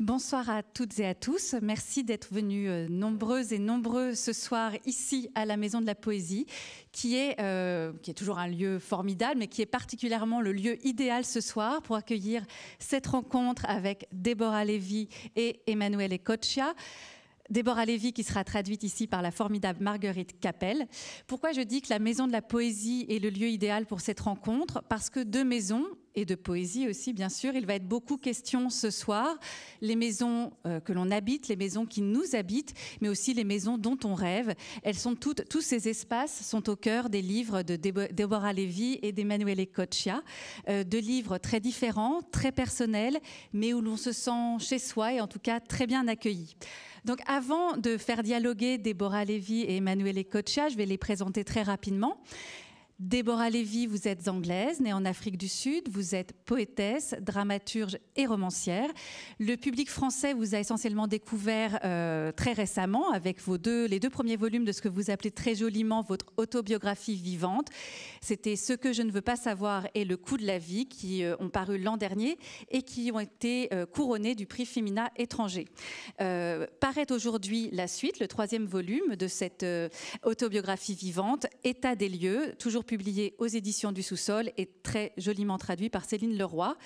Bonsoir à toutes et à tous. Merci d'être venus euh, nombreuses et nombreux ce soir ici à la Maison de la Poésie, qui est, euh, qui est toujours un lieu formidable, mais qui est particulièrement le lieu idéal ce soir pour accueillir cette rencontre avec Déborah Lévy et Emmanuel Ecoccia. Déborah Lévy qui sera traduite ici par la formidable Marguerite Capel. Pourquoi je dis que la Maison de la Poésie est le lieu idéal pour cette rencontre? Parce que deux maisons, et de poésie aussi, bien sûr. Il va être beaucoup question ce soir, les maisons euh, que l'on habite, les maisons qui nous habitent, mais aussi les maisons dont on rêve. Elles sont toutes, tous ces espaces sont au cœur des livres de Deborah Levy et d'Emmanuele Coccia, euh, deux livres très différents, très personnels, mais où l'on se sent chez soi et en tout cas très bien accueilli. Donc avant de faire dialoguer Deborah Levy et Emmanuele Coccia, je vais les présenter très rapidement. Déborah Lévy, vous êtes anglaise, née en Afrique du Sud, vous êtes poétesse, dramaturge et romancière. Le public français vous a essentiellement découvert euh, très récemment avec les deux premiers volumes de ce que vous appelez très joliment votre autobiographie vivante. C'était Ce que je ne veux pas savoir et Le coup de la vie qui euh, ont paru l'an dernier et qui ont été euh, couronnés du prix Femina étranger. paraît aujourd'hui la suite, le troisième volume de cette autobiographie vivante, État des lieux, toujours publié aux éditions du Sous-sol et très joliment traduit par Céline Leroy.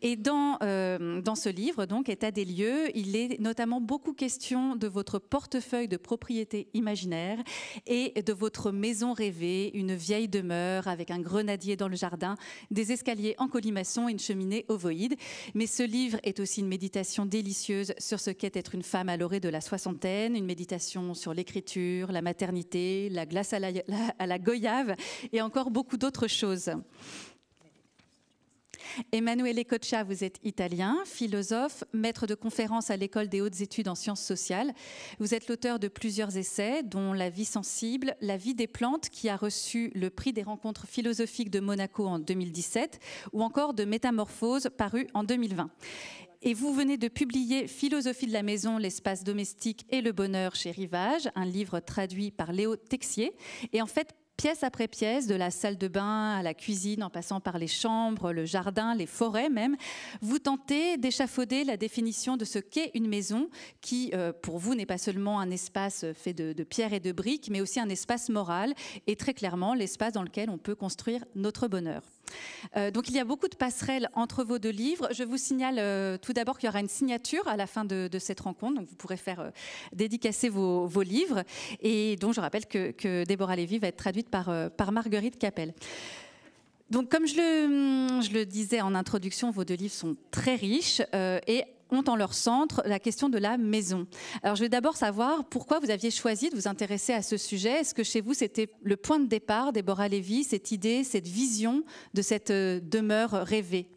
Et dans, euh, dans ce livre, donc, État des lieux, il est notamment beaucoup question de votre portefeuille de propriété imaginaire et de votre maison rêvée, une vieille demeure avec un grenadier dans le jardin, des escaliers en colimaçon et une cheminée ovoïde. Mais ce livre est aussi une méditation délicieuse sur ce qu'est être une femme à l'orée de la soixantaine, une méditation sur l'écriture, la maternité, la glace à la, à la goyave et encore beaucoup d'autres choses. Emmanuel Coccia, vous êtes italien, philosophe, maître de conférences à l'école des hautes études en sciences sociales. Vous êtes l'auteur de plusieurs essais, dont La vie sensible, La vie des plantes, qui a reçu le prix des rencontres philosophiques de Monaco en 2017, ou encore de Métamorphose, paru en 2020. Et vous venez de publier Philosophie de la maison, l'espace domestique et le bonheur chez Rivage, un livre traduit par Léo Texier. Et en fait, pièce après pièce, de la salle de bain à la cuisine, en passant par les chambres, le jardin, les forêts même, vous tentez d'échafauder la définition de ce qu'est une maison, qui euh, pour vous n'est pas seulement un espace fait de, de pierres et de briques, mais aussi un espace moral, et très clairement l'espace dans lequel on peut construire notre bonheur. Euh, donc il y a beaucoup de passerelles entre vos deux livres. Je vous signale euh, tout d'abord qu'il y aura une signature à la fin de, cette rencontre, donc vous pourrez faire euh, dédicacer vos, livres. Et donc je rappelle que, Déborah Lévy va être traduite par, Marguerite Capel. Donc, comme je le, disais en introduction, vos deux livres sont très riches et ont en leur centre la question de la maison. Alors je vais d'abord savoir pourquoi vous aviez choisi de vous intéresser à ce sujet. Est-ce que chez vous c'était le point de départ, Déborah Lévy, cette idée, cette vision de cette euh, demeure rêvée?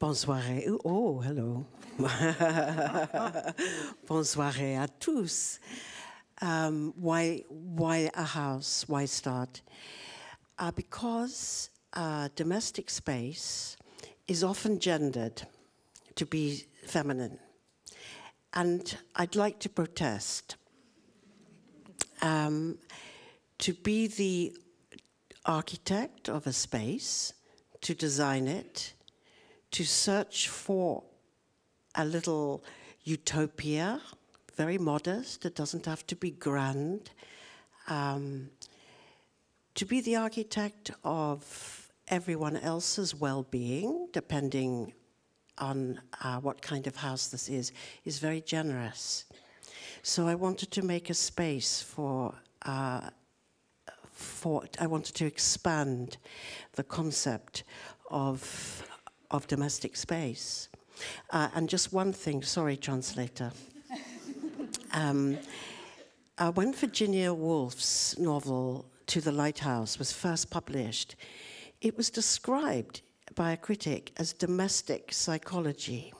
Bonsoir. Oh, hello. Bonsoir à tous. Um, why, why a house? Why start? Uh, because uh, domestic space is often gendered to be feminine. And I'd like to protest. Um, to be the architect of a space, to design it, to search for a little utopia, very modest, it doesn't have to be grand. Um, to be the architect of everyone else's well being, depending on uh, what kind of house this is, is very generous. So I wanted to make a space for. Uh, for I wanted to expand the concept of of domestic space. Uh, and just one thing, sorry, translator. um, uh, when Virginia Woolf's novel to the Lighthouse was first published, it was described by a critic as domestic psychology.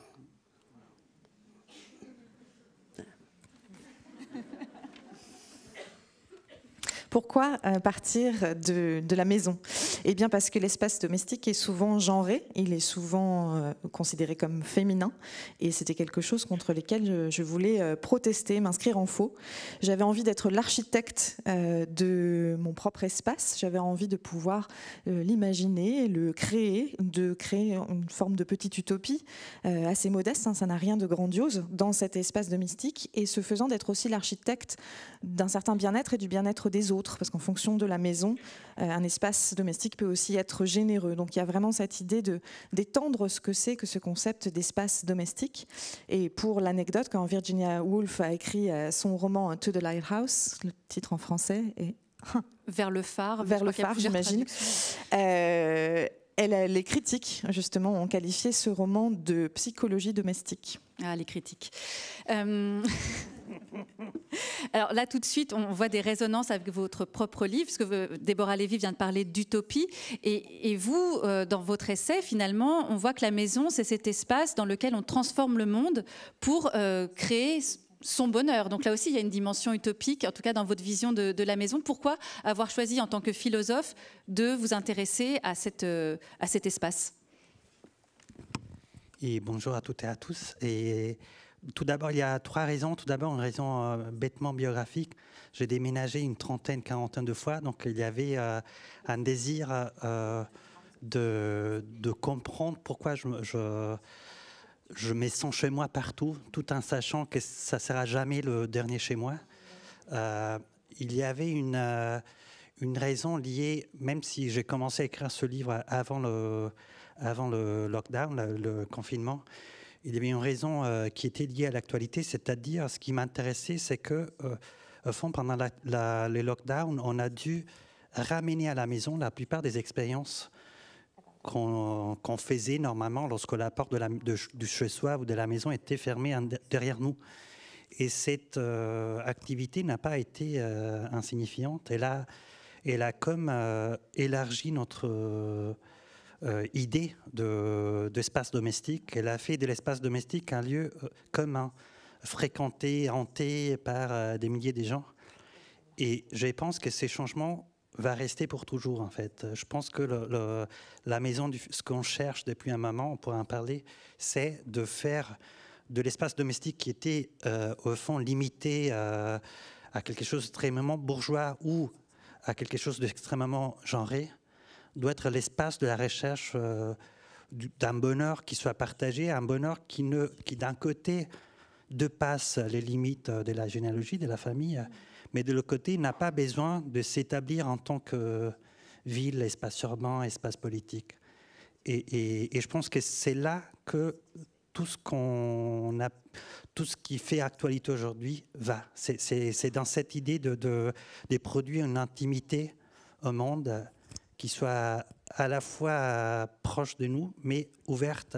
Pourquoi euh, partir de, de, la maison? Eh bien parce que l'espace domestique est souvent genré, il est souvent euh, considéré comme féminin, et c'était quelque chose contre lequel je, voulais euh, protester, m'inscrire en faux. J'avais envie d'être l'architecte euh, de mon propre espace, j'avais envie de pouvoir l'imaginer, le créer, de créer une forme de petite utopie assez modeste, hein, ça n'a rien de grandiose dans cet espace domestique, et ce faisant d'être aussi l'architecte d'un certain bien-être et du bien-être des autres, parce qu'en fonction de la maison, un espace domestique peut aussi être généreux. Donc il y a vraiment cette idée de d'étendre ce que c'est que ce concept d'espace domestique. Et pour l'anecdote, quand Virginia Woolf a écrit euh, son roman To the Lighthouse, le titre en français est vers le phare, vers le phare, j'imagine. Euh, elle, les critiques, justement, ont qualifié ce roman de psychologie domestique. Ah, les critiques. Euh, alors là, tout de suite, on voit des résonances avec votre propre livre, parce que Déborah Lévy vient de parler d'utopie. Et, vous, euh, dans votre essai, finalement, on voit que la maison, c'est cet espace dans lequel on transforme le monde pour euh, créer son bonheur. Donc là aussi, il y a une dimension utopique, en tout cas dans votre vision de, la maison. Pourquoi avoir choisi, en tant que philosophe, de vous intéresser à, à cet espace? Bonjour à toutes et à tous. Tout d'abord, il y a trois raisons. Tout d'abord, une raison euh, bêtement biographique. J'ai déménagé une trentaine, quarantaine de fois, donc il y avait euh, un désir euh, de, comprendre pourquoi je, je, je me sens chez moi partout, tout en sachant que ça ne sera jamais le dernier chez moi. il y avait une, raison liée, même si j'ai commencé à écrire ce livre avant le lockdown, le, confinement, il y avait une raison euh, qui était liée à l'actualité, c'est-à-dire ce qui m'intéressait, c'est que, euh, fond, pendant la, les lockdowns, on a dû ramener à la maison la plupart des expériences qu'on faisait normalement lorsque la porte la, du chez-soi ou de la maison était fermée derrière nous. Et cette euh, activité n'a pas été insignifiante. Elle a, elle a comme élargi notre euh, idée d'espace domestique. Elle a fait de l'espace domestique un lieu euh, commun, fréquenté, hanté par euh, des milliers de gens. Et je pense que ces changements vont rester pour toujours, en fait. Je pense que la maison, ce qu'on cherche depuis un moment, on pourrait en parler, c'est de faire de l'espace domestique qui était, au fond, limité à quelque chose d'extrêmement bourgeois ou à quelque chose d'extrêmement genré, doit être l'espace de la recherche euh, d'un bonheur qui soit partagé, un bonheur qui, ne, qui d'un côté dépasse les limites de la généalogie, de la famille, mais de l'autre côté n'a pas besoin de s'établir en tant que ville, espace urbain, espace politique. Et, je pense que c'est là que tout ce qu'on a, tout ce qui fait actualité aujourd'hui va. C'est, dans cette idée de, de produire une intimité au monde qui soit à la fois proche de nous, mais ouverte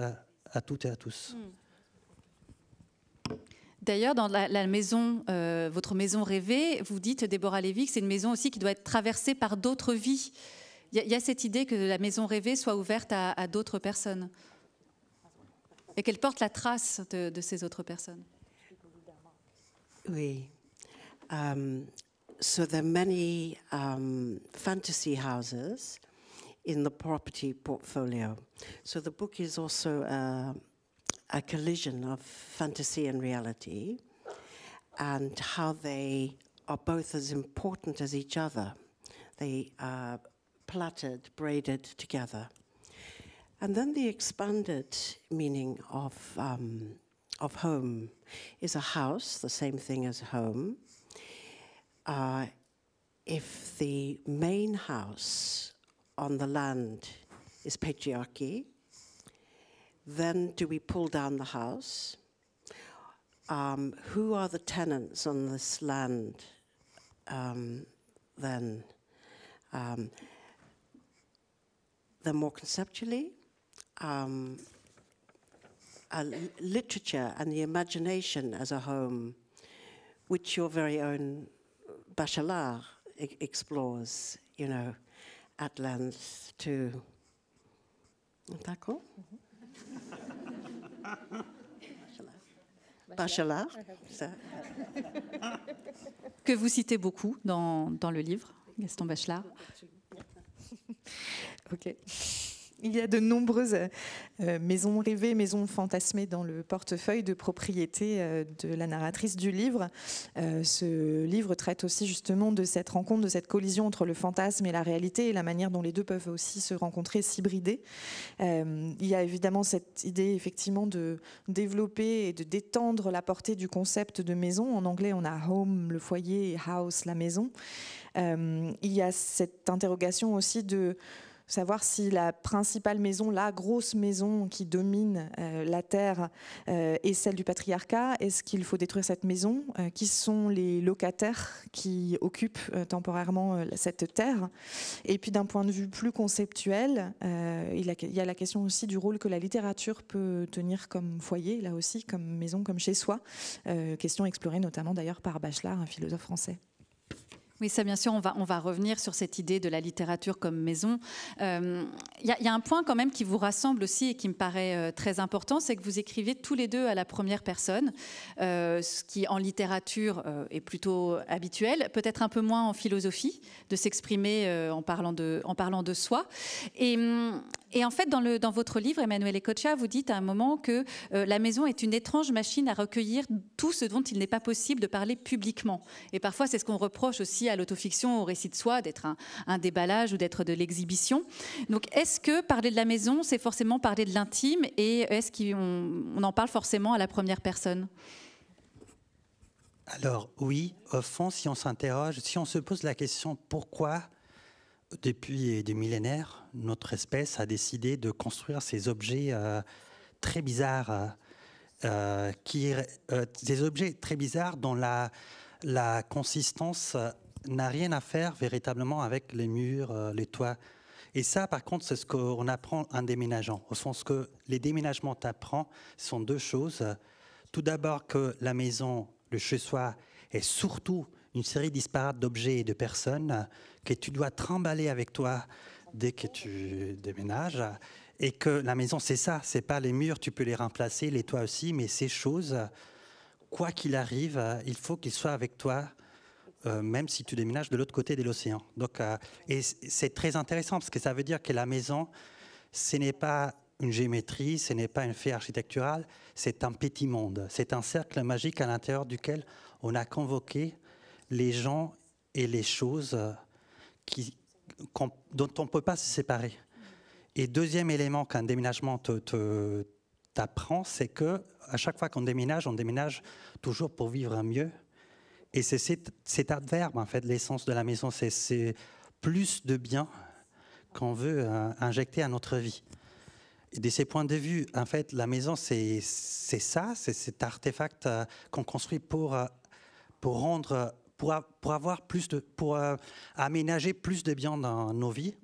à, toutes et à tous. Hmm. D'ailleurs, dans la, maison, euh, votre maison rêvée, vous dites, Déborah Lévy, que c'est une maison aussi qui doit être traversée par d'autres vies. Il y, a cette idée que la maison rêvée soit ouverte à, d'autres personnes et qu'elle porte la trace de, ces autres personnes. Oui. Um, so there are many um, fantasy houses in the property portfolio. So the book is also a, a collision of fantasy and reality and how they are both as important as each other. They are plaited, braided together. And then the expanded meaning of, um, of home is a house, the same thing as home, uh, if the main house on the land is patriarchy, then do we pull down the house? Um, who are the tenants on this land um, then? Um, then more conceptually, um, literature and the imagination as a home, which your very own Bachelard e explores, you know, at length to. D'accord? Bachelard. Que vous citez beaucoup dans, dans le livre, Gaston Bachelard. Ok. Il y a de nombreuses euh, maisons rêvées, maisons fantasmées dans le portefeuille de propriété euh, de la narratrice du livre. Euh, ce livre traite aussi justement de cette rencontre, de cette collision entre le fantasme et la réalité et la manière dont les deux peuvent aussi se rencontrer, s'hybrider. il y a évidemment cette idée effectivement de développer et de détendre la portée du concept de maison. En anglais, on a home, le foyer, et house, la maison. il y a cette interrogation aussi de savoir si la principale maison, la grosse maison qui domine euh, la Terre euh, est celle du patriarcat. Est-ce qu'il faut détruire cette maison euh, Qui sont les locataires qui occupent temporairement cette terre? Et puis d'un point de vue plus conceptuel, il, y a la question aussi du rôle que la littérature peut tenir comme foyer, là aussi, comme maison, comme chez soi. question explorée notamment d'ailleurs par Bachelard, un philosophe français. Oui, ça bien sûr, on va, on va revenir sur cette idée de la littérature comme maison. Il euh, y, a un point quand même qui vous rassemble aussi et qui me paraît euh, très important, c'est que vous écrivez tous les deux à la première personne, euh, ce qui en littérature est plutôt habituel, peut-être un peu moins en philosophie, de s'exprimer en, parlant de, en parlant de soi. Et, hum, et en fait, dans, le, dans votre livre, Emmanuel Ecocha, vous dites à un moment que la maison est une étrange machine à recueillir tout ce dont il n'est pas possible de parler publiquement. Et parfois, c'est ce qu'on reproche aussi à l'autofiction, au récit de soi, d'être un, déballage ou d'être de l'exhibition. Donc, est-ce que parler de la maison, c'est forcément parler de l'intime et est-ce qu'on on en parle forcément à la première personne? Alors oui, au fond, si on s'interroge, si on se pose la question pourquoi, depuis des millénaires, notre espèce a décidé de construire ces objets euh, très bizarres, euh, qui, euh, des objets très bizarres dont la, la consistance n'a rien à faire véritablement avec les murs, euh, les toits. Et ça, par contre, c'est ce qu'on apprend en déménageant. Au sens que les déménagements t'apprennent sont deux choses. Tout d'abord que la maison, le chez-soi, est surtout une série disparate d'objets et de personnes que tu dois trimballer avec toi dès que tu déménages. Et que la maison, c'est ça, c'est pas les murs, tu peux les remplacer, les toits aussi, mais ces choses, quoi qu'il arrive, il faut qu'ils soient avec toi euh, même si tu déménages de l'autre côté de l'océan. Donc, euh, et c'est très intéressant parce que ça veut dire que la maison, ce n'est pas une géométrie, ce n'est pas un fait architectural, c'est un petit monde, c'est un cercle magique à l'intérieur duquel on a convoqué les gens et les choses qui, dont on ne peut pas se séparer. Et deuxième élément qu'un déménagement te, t'apprend, c'est que à chaque fois qu'on déménage, on déménage toujours pour vivre mieux et c'est cet, adverbe, en fait, l'essence de la maison, c'est plus de bien qu'on veut euh, injecter à notre vie. Et de ces points de vue, en fait, la maison, c'est ça, c'est cet artefact euh, qu'on construit pour, euh, pour rendre, pour, pour, avoir plus de, pour aménager plus de bien dans nos vies.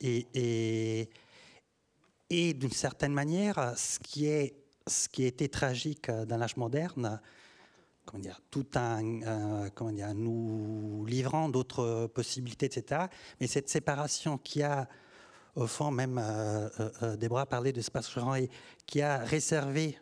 et, et, et d'une certaine manière, ce qui, est, ce qui été tragique dans l'âge moderne, tout un, euh, comment dire, nous livrant d'autres possibilités, etc. Mais cette séparation qui a, au fond, même euh, euh, euh parlait d'espace et qui a réservé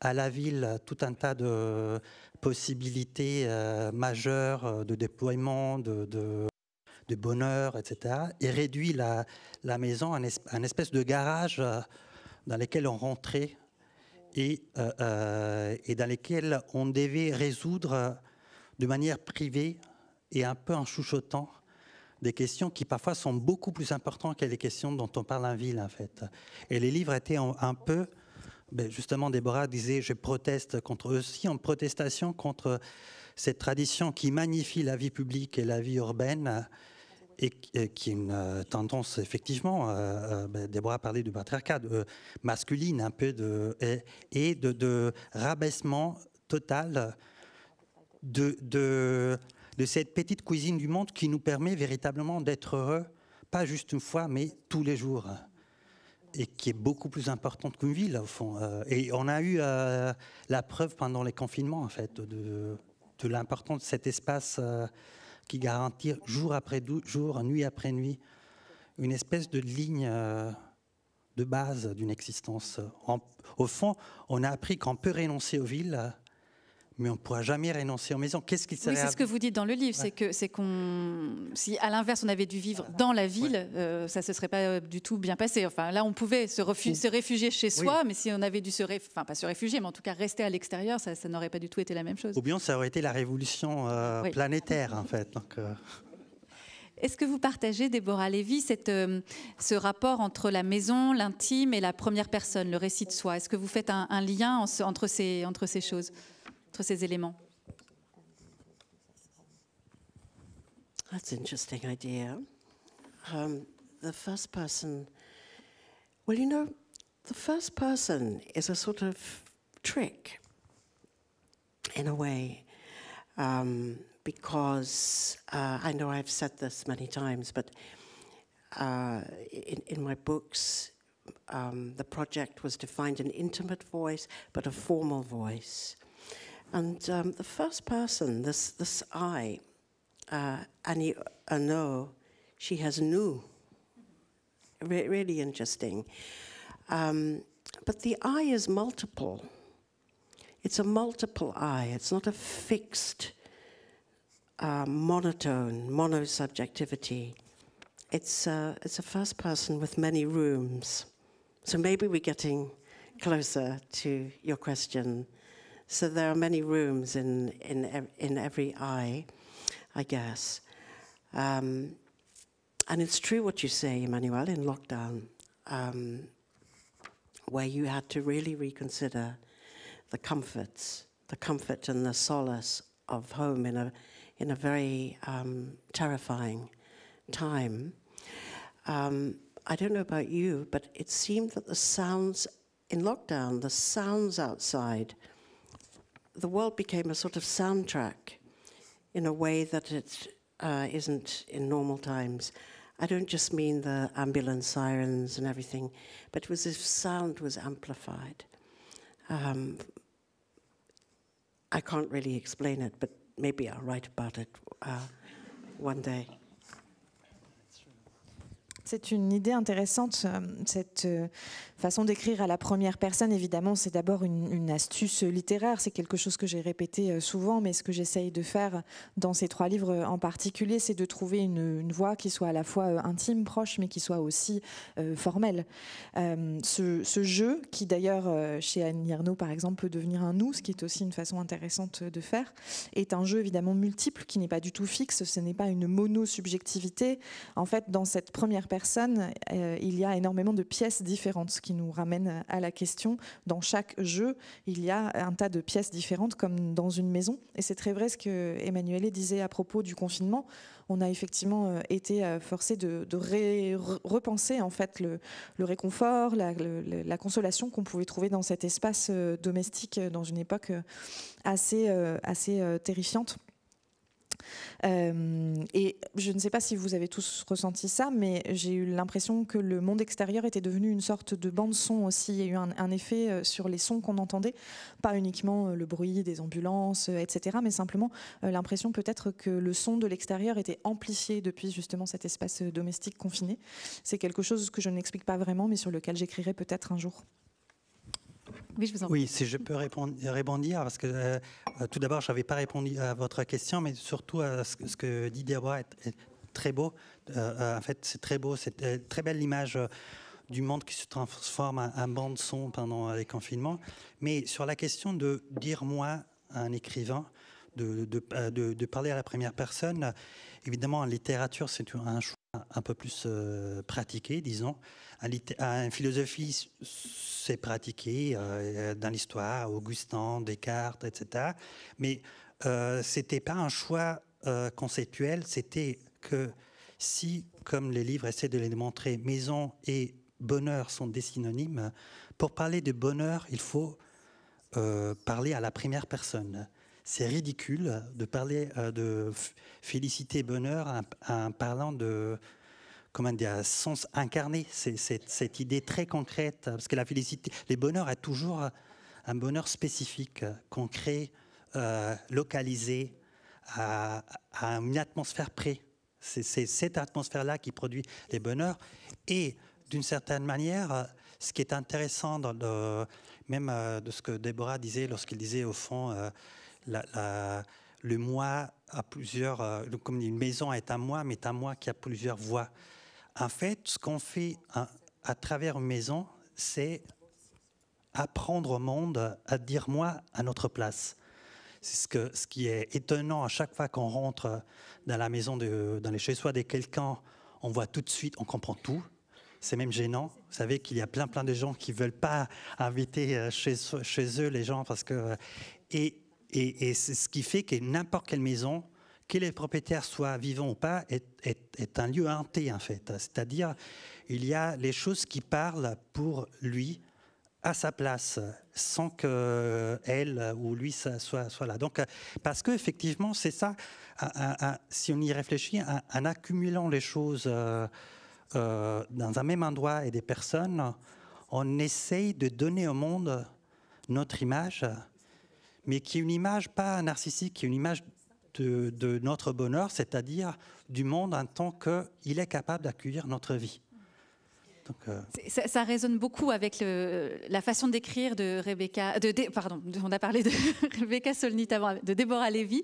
à la ville tout un tas de possibilités majeures de déploiement, de, de, bonheur, etc., et réduit la, la maison à un espèce de garage dans lequel on rentrait et, euh, euh, et dans lesquels on devait résoudre de manière privée et un peu en chuchotant des questions qui parfois sont beaucoup plus importantes que les questions dont on parle en ville en fait. Et les livres étaient un, peu, ben, justement Déborah disait je proteste contre aussi en protestation contre cette tradition qui magnifie la vie publique et la vie urbaine et, qui est une euh, tendance, effectivement, euh, euh ben, Déborah a parlé du patriarcat masculine, un peu de, et, de, rabaissement total de, de, de, cette petite cuisine du monde qui nous permet véritablement d'être heureux, pas juste une fois, mais tous les jours et qui est beaucoup plus importante qu'une ville au fond. Euh, et on a eu la preuve pendant les confinements en fait de, de l'importance de cet espace qui garantit jour après jour, nuit après nuit, une espèce de ligne euh, de base d'une existence. au fond, on a appris qu'on peut renoncer aux villes, mais on ne pourra jamais renoncer aux maisons. Qu'est-ce qu'il Oui, c'est ce que vous dites dans le livre, c'est que c'est qu'on, si à l'inverse on avait dû vivre dans la ville, euh, ça se serait pas euh, du tout bien passé. Enfin, là, on pouvait se, se réfugier chez soi, mais si on avait dû se, enfin pas se réfugier, mais en tout cas rester à l'extérieur, ça, n'aurait pas du tout été la même chose. Ou bien ça aurait été la révolution euh, planétaire, en fait. Donc, Est-ce que vous partagez, Déborah Lévy, cette, ce rapport entre la maison, l'intime et la première personne, le récit de soi? Est-ce que vous faites un, un lien entre ces, entre ces choses? Entre ces éléments That's an interesting idea. Um, the first person, well, you know, the first person is a sort of trick in a way. Um, because uh, I know I've said this many times, but uh, in, in, my books, um, the project was to find an intimate voice, but a formal voice. And um, the first person, this, this I, uh, Annie Arnaud, she has new. Re- really interesting. Um, but the I is multiple. It's a multiple I. It's not a fixed uh, monotone, monosubjectivity. It's, uh, it's a first person with many rooms. So maybe we're getting closer to your question. So there are many rooms in, in, in every eye, I guess. Um, and it's true what you say, Emmanuel, in lockdown, um, where you had to really reconsider the comforts, the comfort and the solace of home in a, in a very um, terrifying time. Um, I don't know about you, but it seemed that the sounds in lockdown, the sounds outside, the world became a sort of soundtrack in a way that it uh, not in normal times. I don't just mean the ambulance sirens and everything, but it was as if sound was amplified. Um, I can't really explain it, but maybe I'll write about it uh, one day. C'est une idée intéressante, euh, cette euh, façon d'écrire à la première personne. Évidemment, c'est d'abord une, astuce littéraire, c'est quelque chose que j'ai répété euh, souvent, mais ce que j'essaye de faire dans ces trois livres en particulier, c'est de trouver une, voix qui soit à la fois intime, proche, mais qui soit aussi formelle. ce, jeu, qui d'ailleurs chez Annie Ernaux, par exemple, peut devenir un nous, ce qui est aussi une façon intéressante de faire, est un jeu évidemment multiple, qui n'est pas du tout fixe, ce n'est pas une mono-subjectivité. En fait, dans cette première personne, euh, il y a énormément de pièces différentes, ce qui nous ramène à la question. Dans chaque jeu, il y a un tas de pièces différentes, comme dans une maison. Et c'est très vrai ce que Emmanuel disait à propos du confinement. On a effectivement euh, été euh, forcé de, repenser en fait le, réconfort, la, la consolation qu'on pouvait trouver dans cet espace domestique dans une époque assez terrifiante. Euh, et je ne sais pas si vous avez tous ressenti ça, mais j'ai eu l'impression que le monde extérieur était devenu une sorte de bande son aussi. Il y a eu un, effet euh, sur les sons qu'on entendait, pas uniquement euh, le bruit des ambulances, etc., mais simplement l'impression peut-être que le son de l'extérieur était amplifié depuis justement cet espace domestique confiné. C'est quelque chose que je n'explique pas vraiment, mais sur lequel j'écrirai peut-être un jour. Oui, si je peux répondre, parce que euh, euh, tout d'abord, je n'avais pas répondu à votre question, mais surtout à ce, que dit Deborah est, très beau. Euh, en fait, c'est très beau, c'est très belle image du monde qui se transforme en, bande son pendant les confinements. Mais sur la question de dire moi à un écrivain, de, parler à la première personne, évidemment, en littérature, c'est un choix un peu plus pratiqué, disons. En, philosophie, c'est pratiqué euh, dans l'histoire, Augustin, Descartes, etc. Mais euh, ce n'était pas un choix euh, conceptuel, c'était que si, comme les livres essaient de les démontrer, maison et bonheur sont des synonymes, pour parler de bonheur, il faut parler à la première personne. C'est ridicule de parler de félicité, bonheur en parlant de comment dire, sens incarné, c'est cette idée très concrète, parce que la félicité, les bonheurs a toujours un bonheur spécifique, concret, euh, localisé, à, une atmosphère près. C'est cette atmosphère-là qui produit les bonheurs. Et d'une certaine manière, ce qui est intéressant, même euh, de ce que Déborah disait lorsqu'il disait au fond, euh, le moi a plusieurs, euh, comme une maison est un moi, mais est un moi qui a plusieurs voix. En fait, ce qu'on fait à, travers une maison, c'est apprendre au monde à dire moi à notre place. C'est ce, que, ce qui est étonnant à chaque fois qu'on rentre dans la maison, de, dans les chez-soi de quelqu'un, on voit tout de suite, on comprend tout. C'est même gênant. Vous savez qu'il y a plein plein de gens qui veulent pas inviter euh, chez, chez eux les gens parce que et et, c'est ce qui fait que n'importe quelle maison, que les propriétaires soient vivants ou pas, est, un lieu hanté en fait. C'est-à-dire, il y a les choses qui parlent pour lui à sa place, sans que elle ou lui soit, là. Donc, parce que effectivement, c'est ça. si on y réfléchit, en, accumulant les choses euh, euh, dans un même endroit et des personnes, on essaye de donner au monde notre image mais qui est une image pas narcissique, qui est une image de, notre bonheur, c'est-à-dire du monde en tant qu'il est capable d'accueillir notre vie. Euh, ça, résonne beaucoup avec la façon d'écrire de Rebecca, de, pardon, on a parlé de Rebecca Solnit avant, de Déborah Lévy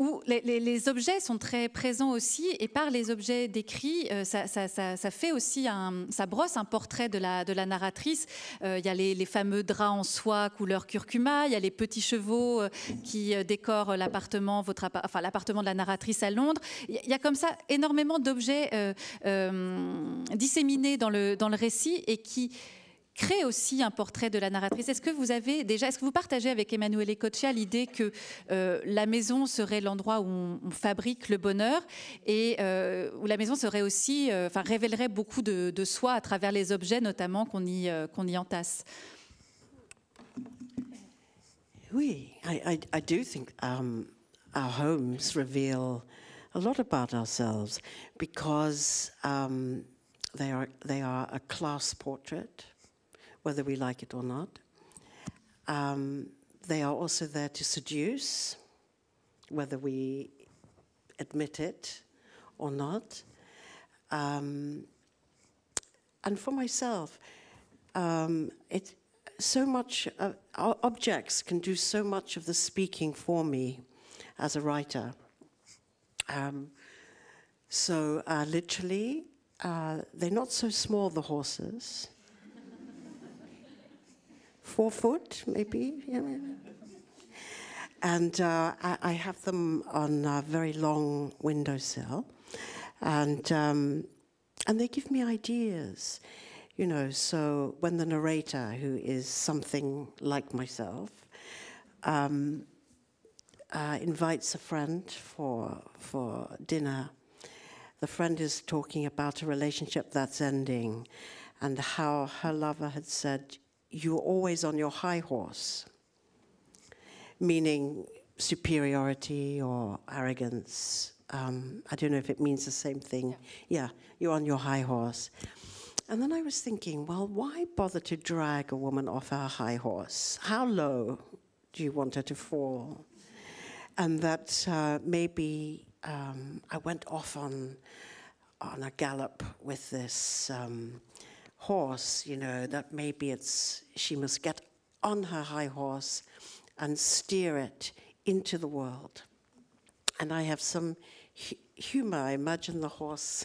où les, objets sont très présents aussi, et par les objets décrits, euh, ça, fait aussi ça brosse un portrait de la, narratrice. Euh, il y a les, fameux draps en soie couleur curcuma, il y a les petits chevaux euh, qui décorent l'appartement, l'appartement de la narratrice à Londres. Il y a comme ça énormément d'objets disséminés dans le récit et qui crée aussi un portrait de la narratrice. Est-ce que vous avez déjà, est-ce que vous partagez avec Emmanuel Ecoccia l'idée que euh, la maison serait l'endroit où on, fabrique le bonheur et euh, où la maison serait aussi, euh, enfin, révélerait beaucoup de, soi à travers les objets, notamment qu'on y, qu'on y entasse? Oui, I, I, I do think um, our homes reveal a lot about ourselves because um, they are they are a class portrait. Whether we like it or not. Um, they are also there to seduce, whether we admit it or not. Um, and for myself, um, it so much uh, objects can do so much of the speaking for me as a writer. Um, so uh, literally, uh, they're not so small, the horses four foot, maybe. And uh, I, I, have them on a very long windowsill, and um, and they give me ideas, you know. So when the narrator, who is something like myself, um, uh, invites a friend for for dinner, the friend is talking about a relationship that's ending, and how her lover had said, you're always on your high horse, meaning superiority or arrogance. Um, I don't know if it means the same thing. Yeah. yeah, you're on your high horse. And then I was thinking, well, why bother to drag a woman off her high horse? How low do you want her to fall? And that uh, maybe um, I went off on on a gallop with this um, horse, you know, that maybe it's she must get on her high horse and steer it into the world. And I have some hu- humor. I imagine the horse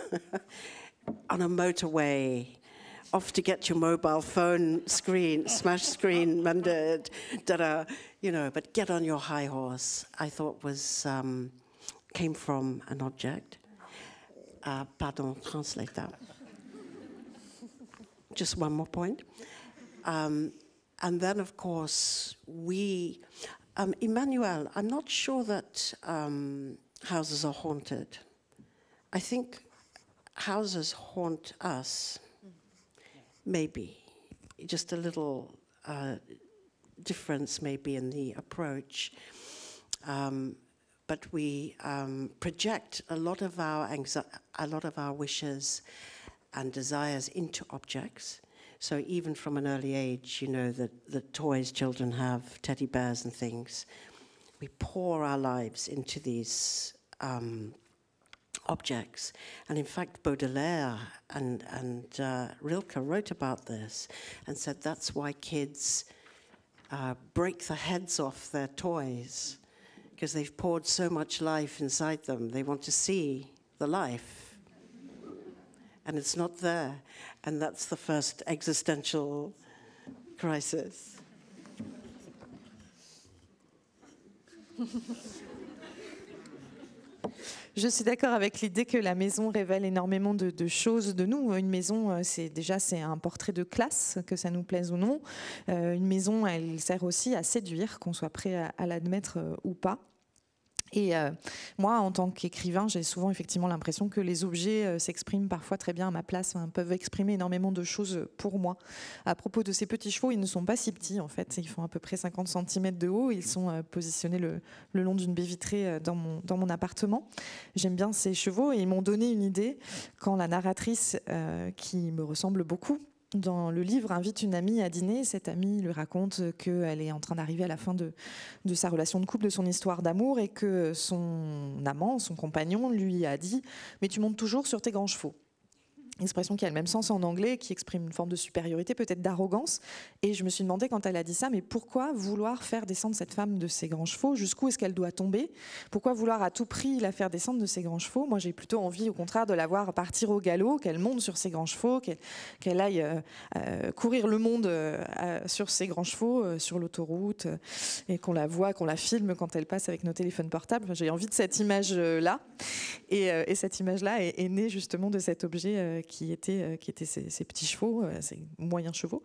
on a motorway, off to get your mobile phone screen, smash screen, mended, da da, you know, but get on your high horse, I thought was, um, came from an object. Uh, pardon, translate that just one more point. Um, and then, of course, we, um, Emmanuel, I'm not sure that um, houses are haunted. I think houses haunt us, maybe. Just a little uh, difference, maybe, in the approach. Um, but we um, project a lot of our a lot of our wishes and desires into objects. So even from an early age, you know, the, the toys children have, teddy bears and things, we pour our lives into these um, objects. And in fact, Baudelaire and, and uh, Rilke wrote about this and said that's why kids uh, break the heads off their toys because they've poured so much life inside them. They want to see the life. And it's not there. And that's the first existential crisis. Je suis d'accord avec l'idée que la maison révèle énormément de, choses de nous. Une maison, euh, c'est déjà c'est un portrait de classe, que ça nous plaise ou non. Euh, une maison, elle sert aussi à séduire, qu'on soit prêt à l'admettre euh, ou pas. Et euh, moi, en tant qu'écrivain, j'ai souvent effectivement l'impression que les objets euh, s'expriment parfois très bien à ma place, peuvent exprimer énormément de choses pour moi. À propos de ces petits chevaux, ils ne sont pas si petits en fait, ils font à peu près 50 cm de haut, ils sont euh, positionnés le, long d'une baie vitrée dans mon appartement. J'aime bien ces chevaux et ils m'ont donné une idée quand la narratrice, qui me ressemble beaucoup, dans le livre, invite une amie à dîner. Cette amie lui raconte qu'elle est en train d'arriver à la fin de, sa relation de couple, de son histoire d'amour, et que son amant, son compagnon, lui a dit Mais tu montes toujours sur tes grands chevaux expression qui a le même sens en anglais, qui exprime une forme de supériorité, peut-être d'arrogance. Et je me suis demandé quand elle a dit ça, mais pourquoi vouloir faire descendre cette femme de ses grands chevaux? Jusqu'où est-ce qu'elle doit tomber? Pourquoi vouloir à tout prix la faire descendre de ses grands chevaux? Moi, j'ai plutôt envie, au contraire, de la voir partir au galop, qu'elle monte sur ses grands chevaux, qu'elle aille euh, euh, courir le monde euh, sur ses grands chevaux, sur l'autoroute, et qu'on la voit, qu'on la filme quand elle passe avec nos téléphones portables. j'ai envie de cette image-là. Et, cette image-là est, née justement de cet objet qui étaient, euh, qui étaient ces, petits chevaux, euh, ces moyens chevaux.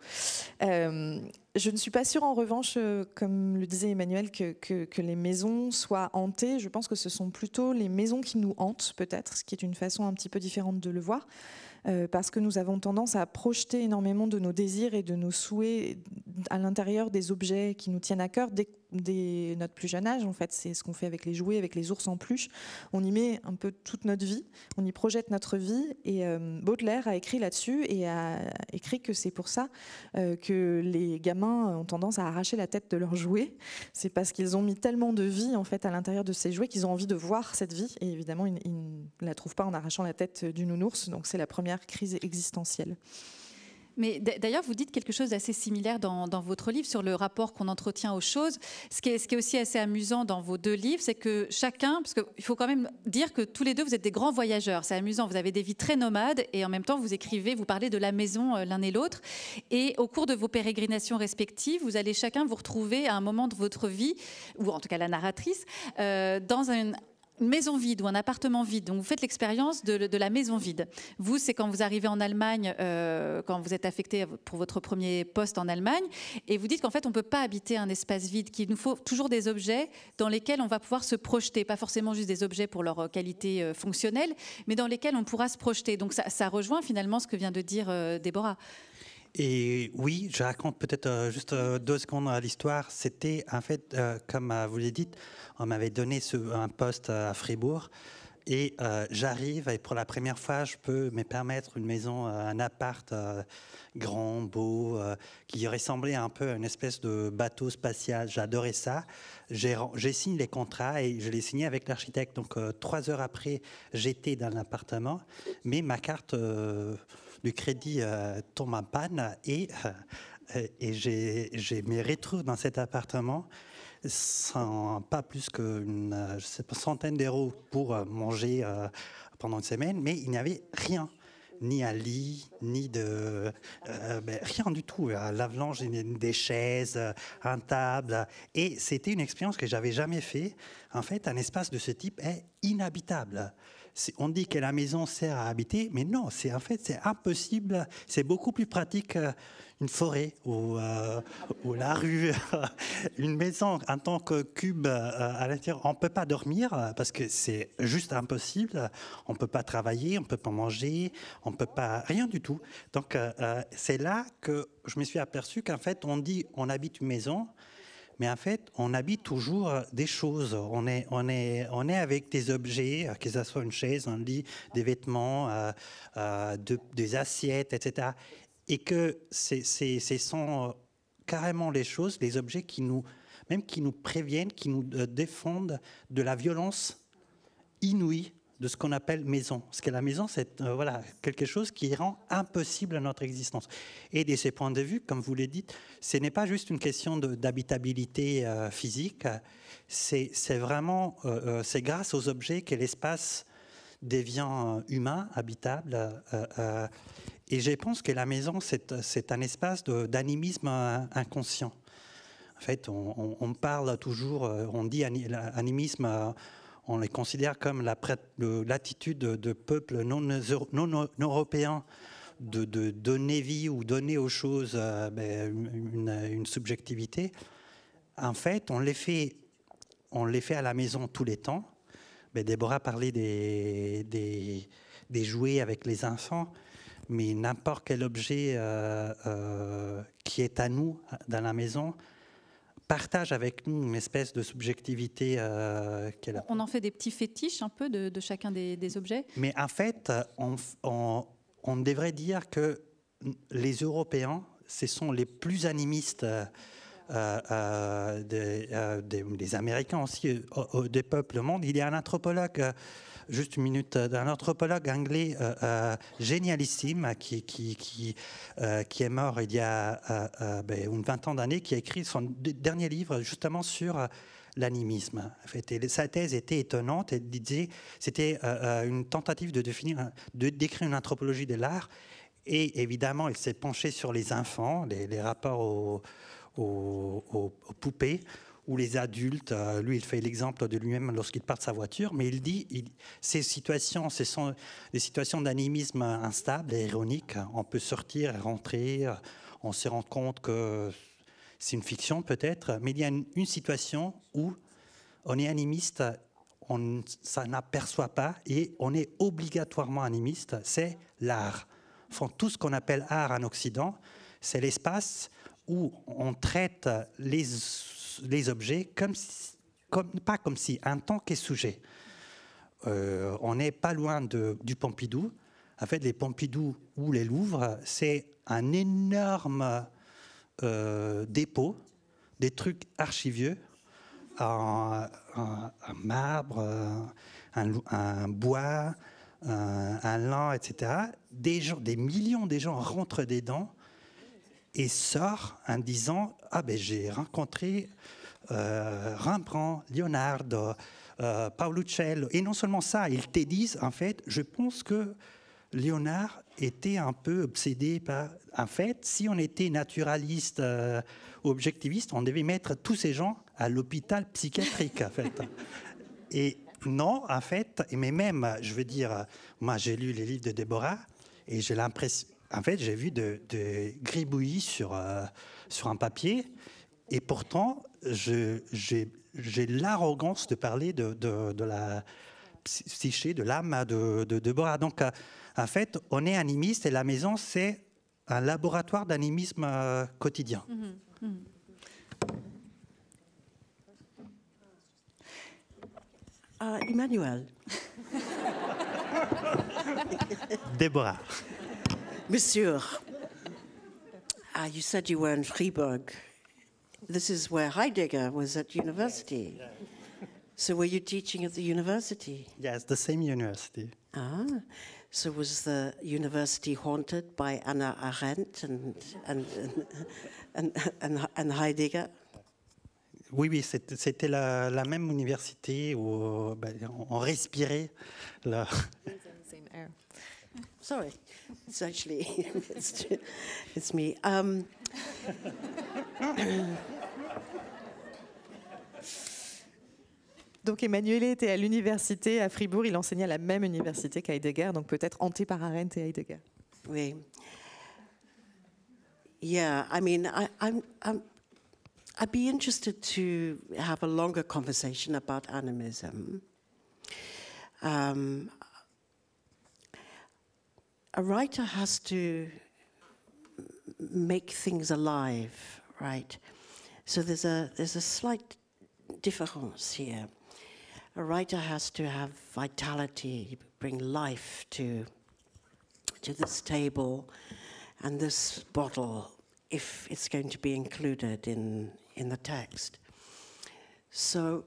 Euh, je ne suis pas sûre, en revanche, comme le disait Emmanuel, que, les maisons soient hantées. Je pense que ce sont plutôt les maisons qui nous hantent, peut-être, ce qui est une façon un petit peu différente de le voir. parce que nous avons tendance à projeter énormément de nos désirs et de nos souhaits à l'intérieur des objets qui nous tiennent à cœur. Dès notre plus jeune âge, en fait. C'est ce qu'on fait avec les jouets, avec les ours en peluche. On y met un peu toute notre vie, on y projette notre vie. Et euh, Baudelaire a écrit là-dessus et a écrit que c'est pour ça euh, que les gamins ont tendance à arracher la tête de leurs jouets. C'est parce qu'ils ont mis tellement de vie en fait à l'intérieur de ces jouets qu'ils ont envie de voir cette vie. Et évidemment, ils ne la trouvent pas en arrachant la tête du nounours. Donc c'est la première crise existentielle. Mais d'ailleurs, vous dites quelque chose d'assez similaire dans, votre livre sur le rapport qu'on entretient aux choses. Ce qui, est, aussi assez amusant dans vos deux livres, c'est que chacun, parce qu'il faut quand même dire que tous les deux, vous êtes des grands voyageurs. C'est amusant, vous avez des vies très nomades et en même temps, vous écrivez, vous parlez de la maison euh, l'un et l'autre. Et au cours de vos pérégrinations respectives, vous allez chacun vous retrouver à un moment de votre vie, ou en tout cas la narratrice, euh, dans un, maison vide ou un appartement vide. Donc vous faites l'expérience de, la maison vide. Vous, c'est quand vous arrivez en Allemagne, euh, quand vous êtes affecté pour votre premier poste en Allemagne, et vous dites qu'en fait on ne peut pas habiter un espace vide, qu'il nous faut toujours des objets dans lesquels on va pouvoir se projeter, pas forcément juste des objets pour leur euh, qualité euh, fonctionnelle, mais dans lesquels on pourra se projeter. Donc ça, ça rejoint finalement ce que vient de dire Déborah. Et oui, je raconte peut-être juste deux secondes l'histoire. C'était en fait, comme vous l'avez dit, on m'avait donné un poste à Fribourg. Et euh, j'arrive et pour la première fois, je peux me permettre une maison, euh, un appart euh, grand, beau, qui ressemblait un peu à une espèce de bateau spatial. J'adorais ça. J'ai signé les contrats et je les signé avec l'architecte. Donc trois heures après, j'étais dans l'appartement, mais ma carte du crédit tombe en panne et, et j'ai mes retrouve dans cet appartement sans pas plus qu'une euh, centaine d'euros pour euh, manger euh, pendant une semaine, mais il n'y avait rien ni un lit, ni de ben, rien du tout. Un lave-linge, des chaises, un table. Et c'était une expérience que j'avais jamais fait. En fait, un espace de ce type est inhabitable. On dit que la maison sert à habiter, mais non, c'est en fait c'est impossible. C'est beaucoup plus pratique une forêt ou, euh, la rue, une maison en tant que cube euh, à l'intérieur. On peut pas dormir parce que c'est juste impossible. On peut pas travailler, on peut pas manger, on peut pas rien du tout. Donc euh, c'est là que je me suis aperçu qu'en fait on dit on habite une maison. Mais en fait, on habite toujours des choses. On est, avec des objets, que ce soit une chaise, un lit, des vêtements, des assiettes, etc et que ce sont euh, carrément les choses, les objets qui nous, même qui nous préviennent, qui nous euh, défendent de la violence inouïe de ce qu'on appelle maison. Parce que la maison, c'est euh, voilà, quelque chose qui rend impossible notre existence. Et de ces points de vue, comme vous l'avez dit, ce n'est pas juste une question d'habitabilité euh, physique, c'est vraiment, euh, grâce aux objets que l'espace devient humain, habitable. et je pense que la maison, c'est un espace d'animisme inconscient. En fait, on, on, parle toujours, on dit animisme on les considère comme l'attitude de, peuples non, européens de, donner vie ou donner aux choses euh, ben, une, subjectivité. En fait, on les fait, on les fait à la maison tous les temps. Ben, Déborah parlait des, des, jouets avec les enfants, mais n'importe quel objet euh, euh, qui est à nous dans la maison, partage avec nous une espèce de subjectivité euh, qu'elle a. On en fait des petits fétiches un peu de, chacun des, objets Mais en fait, on, on, devrait dire que les Européens, ce sont les plus animistes euh, euh, des, des, Américains aussi, des peuples du monde. Il y a un anthropologue juste une minute, d'un anthropologue anglais euh, euh, génialissime qui, qui, qui, euh, qui, est mort il y a ben, une vingtaine d'années, qui a écrit son dernier livre justement sur l'animisme. sa thèse était étonnante. Elle disait c'était une tentative de définir, de décrire une anthropologie de l'art. Et évidemment, il s'est penché sur les enfants, les, rapports aux, poupées ou les adultes, euh, lui, il fait l'exemple de lui-même lorsqu'il part de sa voiture, mais il dit, ces situations, ce sont des situations d'animisme instable et ironique. On peut sortir et rentrer, euh, on se rend compte que c'est une fiction peut-être, mais il y a une, situation où on est animiste, on ça n'aperçoit pas et on est obligatoirement animiste, c'est l'art. Tout ce qu'on appelle art en Occident, c'est l'espace où on traite les les objets comme, pas comme si, en tant que sujet. Euh, on n'est pas loin de, du Pompidou. En fait, les Pompidou ou les Louvres, c'est un énorme euh, dépôt, des trucs archivieux, en, marbre, un, bois, un, lin, etc. Des, gens, des millions de gens rentrent dedans et sortent en disant Ah ben j'ai rencontré euh, Rembrandt, Leonardo, euh, Paoluccello. Et non seulement ça, ils te disent, en fait, je pense que Léonard était un peu obsédé par... En fait, si on était naturaliste, euh, objectiviste, on devait mettre tous ces gens à l'hôpital psychiatrique, en fait. Et non, en fait, mais même, je veux dire, moi j'ai lu les livres de Déborah et j'ai l'impression, en fait, j'ai vu de, de gribouillis sur, sur un papier et pourtant, j'ai l'arrogance de parler de, de, la psyché, de l'âme de, de, de Donc, euh, en fait, on est animiste et la maison, c'est un laboratoire d'animisme euh, quotidien. Mm-hmm. Mm-hmm. Uh, Emmanuel. Déborah. Monsieur, uh, you said you were in Fribourg. this is where Heidegger was at university. So were you teaching at the university? Yes, the same university. Ah, so was the university haunted by Anna Arendt and, and, and, and, and Heidegger? Oui, oui, c'était la, la, même université où ben, on respirait la... Sorry, it's actually it's, it's me. Um, Donc Emmanuel était à l'université à Fribourg, il enseignait à la même université qu'Heidegger, donc peut-être hanté par Arendt et Heidegger. Oui. Yeah, I mean, I, I'm, I'm, I'd be interested to have a longer conversation about animism. Um, a writer has to make things alive, right? So there's a there's a slight difference here. A writer has to have vitality, bring life to to this table and this bottle if it's going to be included in in the text. So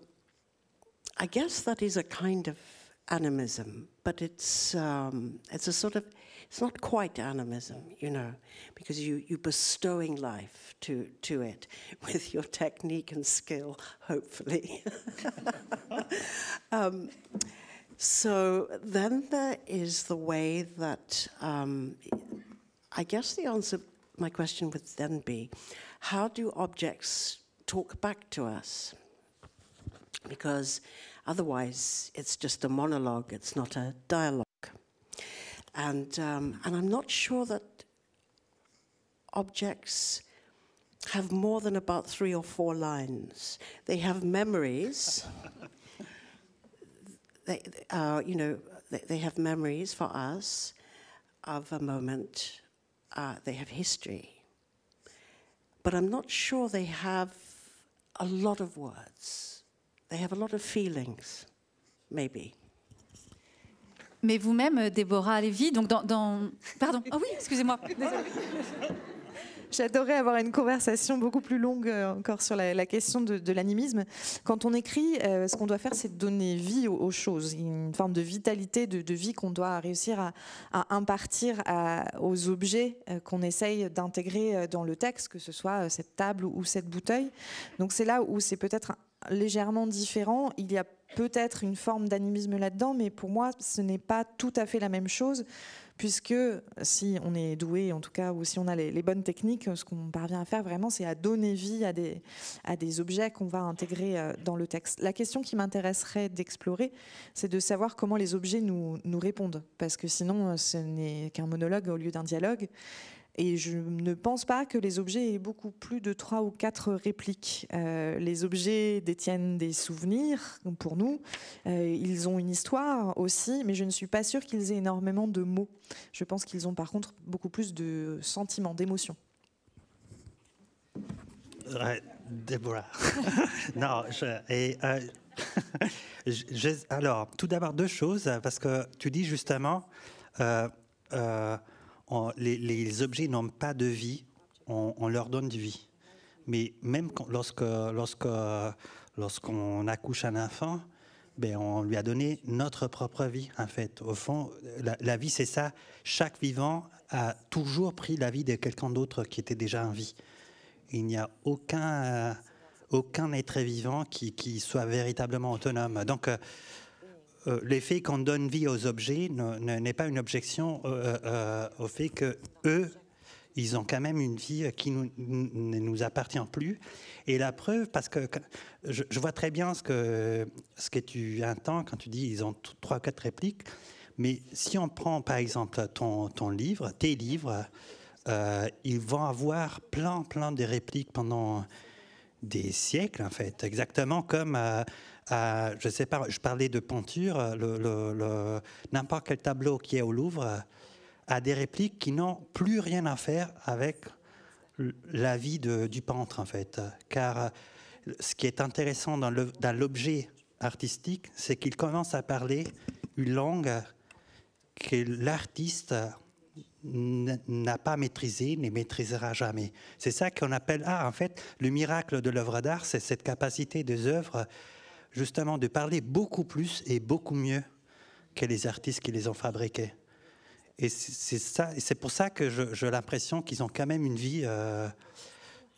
I guess that is a kind of animism, but it's um, it's a sort of it's not quite animism, you know, because you you bestowing life to to it with your technique and skill, hopefully. um, so then there is the way that um, I guess the answer my question would then be, how do objects talk back to us? Because Otherwise, it's just a monologue, it's not a dialogue. And, um, and I'm not sure that objects have more than about three or four lines. They have memories. they, uh, you know, they, they, have memories for us of a moment. Uh, they have history. But I'm not sure they have a lot of words. They have a lot of feelings, maybe. Mais vous-même, Déborah Lévy, donc dans. Pardon. Ah oh oui, excusez-moi. J'adorais avoir une conversation beaucoup plus longue euh, encore sur la, question de, l'animisme. Quand on écrit, euh, ce qu'on doit faire, c'est donner vie aux, choses, une forme de vitalité, de, vie qu'on doit réussir à, impartir aux objets euh, qu'on essaye d'intégrer dans le texte, que ce soit cette table ou cette bouteille. Donc c'est là où c'est peut-être légèrement différent. Il y a peut-être une forme d'animisme là-dedans, mais pour moi, ce n'est pas tout à fait la même chose, puisque si on est doué, en tout cas, ou si on a les, bonnes techniques, ce qu'on parvient à faire vraiment, c'est à donner vie à des, objets qu'on va intégrer euh, dans le texte. La question qui m'intéresserait d'explorer, c'est de savoir comment les objets nous, nous répondent, parce que sinon, ce n'est qu'un monologue au lieu d'un dialogue. Et je ne pense pas que les objets aient beaucoup plus de trois ou quatre répliques. Euh, les objets détiennent des souvenirs pour nous. Euh, ils ont une histoire aussi, mais je ne suis pas sûre qu'ils aient énormément de mots. Je pense qu'ils ont par contre beaucoup plus de sentiments, d'émotions. Ouais, Déborah. non, et, euh, alors, tout d'abord, deux choses, parce que tu dis justement les, objets n'ont pas de vie, on, leur donne de vie. Mais même lorsque, lorsque, lorsqu'on accouche un enfant, ben on lui a donné notre propre vie, en fait. Au fond, la, vie, c'est ça. Chaque vivant a toujours pris la vie de quelqu'un d'autre qui était déjà en vie. Il n'y a aucun, aucun être vivant qui, qui soit véritablement autonome. Donc, euh, euh, l'effet qu'on donne vie aux objets n'est pas une objection euh, euh, au fait que eux, ils ont quand même une vie qui ne nous appartient plus. Et la preuve, parce que je, vois très bien ce que, ce que tu entends quand tu dis ils ont trois, quatre répliques. Mais si on prend par exemple ton, ton livre, tes livres, ils vont avoir plein, plein de répliques pendant des siècles en fait, exactement comme pas, je parlais de peinture, le, n'importe quel tableau qui est au Louvre a des répliques qui n'ont plus rien à faire avec la vie du peintre, en fait. Car ce qui est intéressant dans l'objet artistique, c'est qu'il commence à parler une langue que l'artiste n'a pas maîtrisé, ne maîtrisera jamais. C'est ça qu'on appelle, ah, en fait, le miracle de l'œuvre d'art, c'est cette capacité des œuvres justement de parler beaucoup plus et beaucoup mieux que les artistes qui les ont fabriqués. Et c'est ça, c'est pour ça que j'ai l'impression qu'ils ont quand même une vie euh,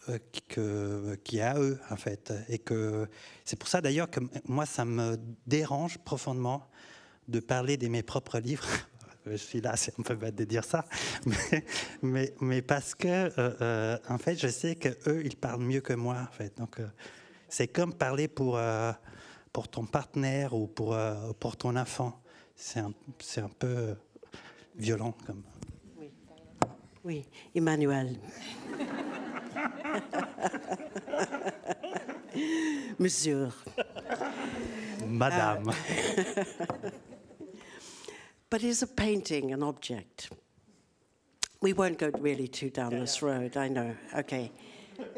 euh, qui est à eux, en fait. Et que c'est pour ça d'ailleurs que moi, ça me dérange profondément de parler de mes propres livres. Je suis là, c'est un peu bête de dire ça, mais, mais, parce que, euh, en fait, je sais que eux, ils parlent mieux que moi, en fait. Donc, c'est comme parler pour pour ton partenaire ou pour, euh, pour ton enfant. C'est un, c'est un peu violent comme. Oui, oui. Emmanuel. Monsieur. Madame. But is a painting an object? We won't go really too down this road, I know. Okay.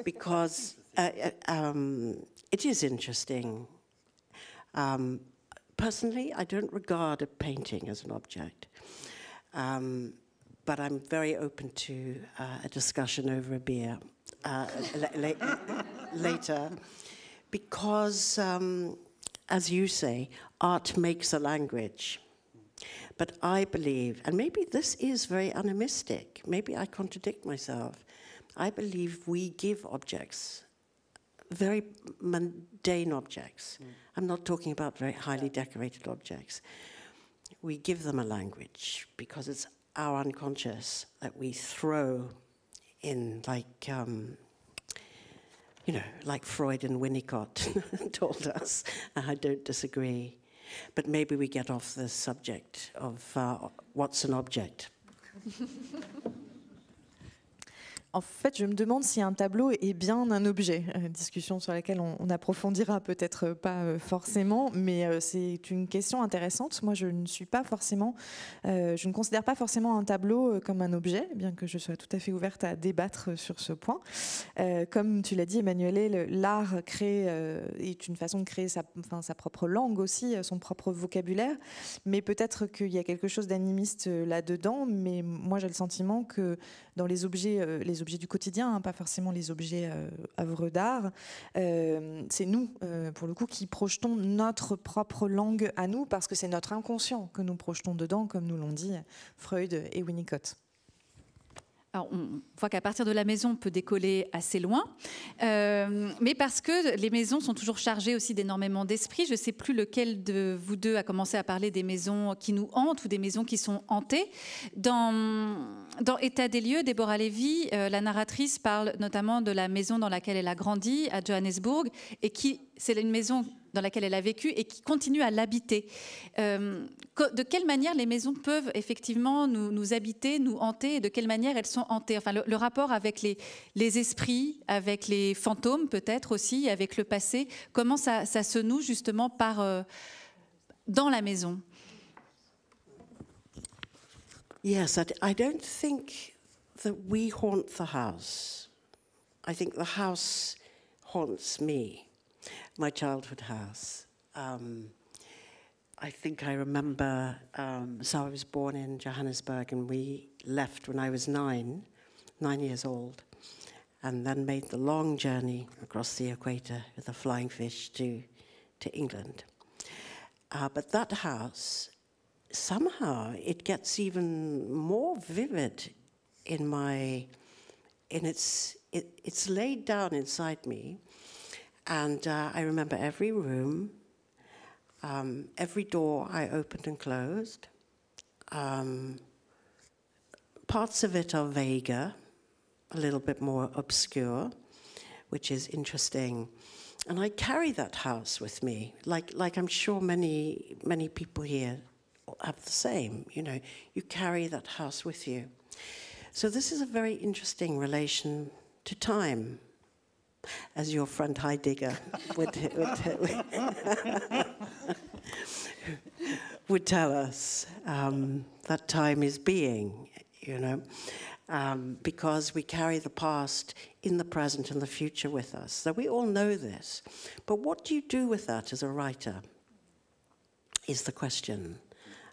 Because uh, uh um, it is interesting um, personally, I don't regard a painting as an object, um, but I'm very open to uh, a discussion over a beer uh, la- la- later because um, as you say, art makes a language. But I believe, and maybe this is very animistic, maybe I contradict myself. I believe we give objects, very mundane objects. Mm. I'm not talking about very highly decorated objects. We give them a language because it's our unconscious that we throw in, like, um, you know, like Freud and Winnicott told us. I don't disagree. But maybe we get off the subject of uh, what's an object. En fait, je me demande si un tableau est bien un objet. Euh, discussion sur laquelle on, approfondira peut-être pas euh, forcément, mais euh, c'est une question intéressante. Moi, je ne suis pas forcément, je ne considère pas forcément un tableau comme un objet, bien que je sois tout à fait ouverte à débattre sur ce point. comme tu l'as dit, Emmanuel, l'art crée est une façon de créer sa, propre langue aussi, son propre vocabulaire, mais peut-être qu'il y a quelque chose d'animiste là-dedans. Mais moi, j'ai le sentiment que dans les objets, objets du quotidien, hein, pas forcément les objets euh, œuvres d'art. Euh, c'est nous, euh, pour le coup, qui projetons notre propre langue à nous, parce que c'est notre inconscient que nous projetons dedans, comme nous l'ont dit Freud et Winnicott on voit qu'à partir de la maison, on peut décoller assez loin, euh, mais parce que les maisons sont toujours chargées aussi d'énormément d'esprit. Je ne sais plus lequel de vous deux a commencé à parler des maisons qui nous hantent ou des maisons qui sont hantées. Dans, dans État des lieux, Déborah Lévy, euh, la narratrice, parle notamment de la maison dans laquelle elle a grandi à Johannesburg et qui, c'est une maison dans laquelle elle a vécu et qui continue à l'habiter. Euh, de quelle manière les maisons peuvent effectivement nous, habiter, nous hanter, et de quelle manière elles sont hantées? Enfin, le, rapport avec les, esprits, avec les fantômes peut-être aussi, avec le passé, comment ça, ça se noue justement par, euh, dans la maison? Yes, I, I don't think that we haunt the house. I think the house haunts me. My childhood house. Um, I think I remember, um, so I was born in Johannesburg and we left when I was nine, nine years old, and then made the long journey across the equator with a flying fish to, to England. Uh, but that house, somehow it gets even more vivid in my, in its, it, it's laid down inside me and uh, I remember every room, um, every door I opened and closed. Um, parts of it are vaguer, a little bit more obscure, which is interesting. And I carry that house with me, like, like I'm sure many, many people here have the same. You know, you carry that house with you. So this is a very interesting relation to time as your friend Heidegger would, would, would, tell us. Um, that time is being, you know, um, because we carry the past in the present and the future with us. So we all know this. But what do you do with that as a writer? Is the question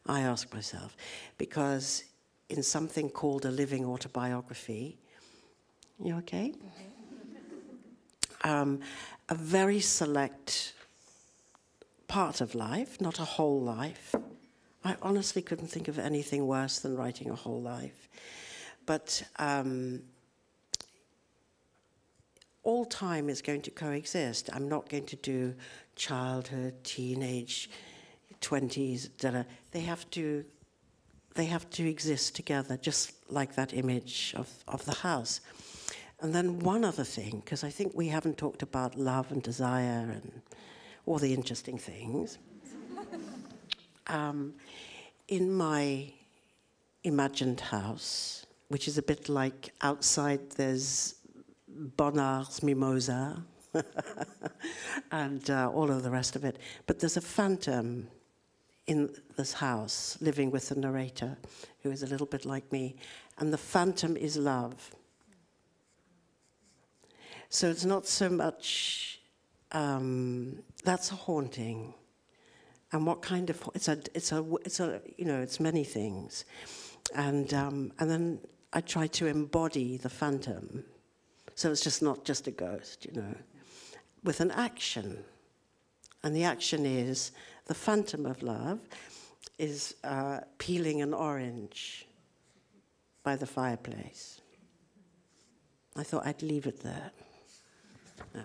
I ask myself. Because in something called a living autobiography, you okay? Mm-hmm um, a very select part of life, not a whole life. I honestly couldn't think of anything worse than writing a whole life. But um, all time is going to coexist. I'm not going to do childhood, teenage, 20s, da, They have to they have to exist together, just like that image of, of the house. And then one other thing, because I think we haven't talked about love and desire and all the interesting things. um, in my imagined house, which is a bit like outside there's Bonnard's Mimosa and uh, all of the rest of it, but there's a phantom in this house living with the narrator who is a little bit like me, and the phantom is love. So it's not so much um, that's a haunting, and what kind of it's a it's a it's a you know it's many things, and um, and then I try to embody the phantom, so it's just not just a ghost, you know, with an action, And the action is the phantom of love is uh, peeling an orange by the fireplace. I thought I'd leave it there. Yeah.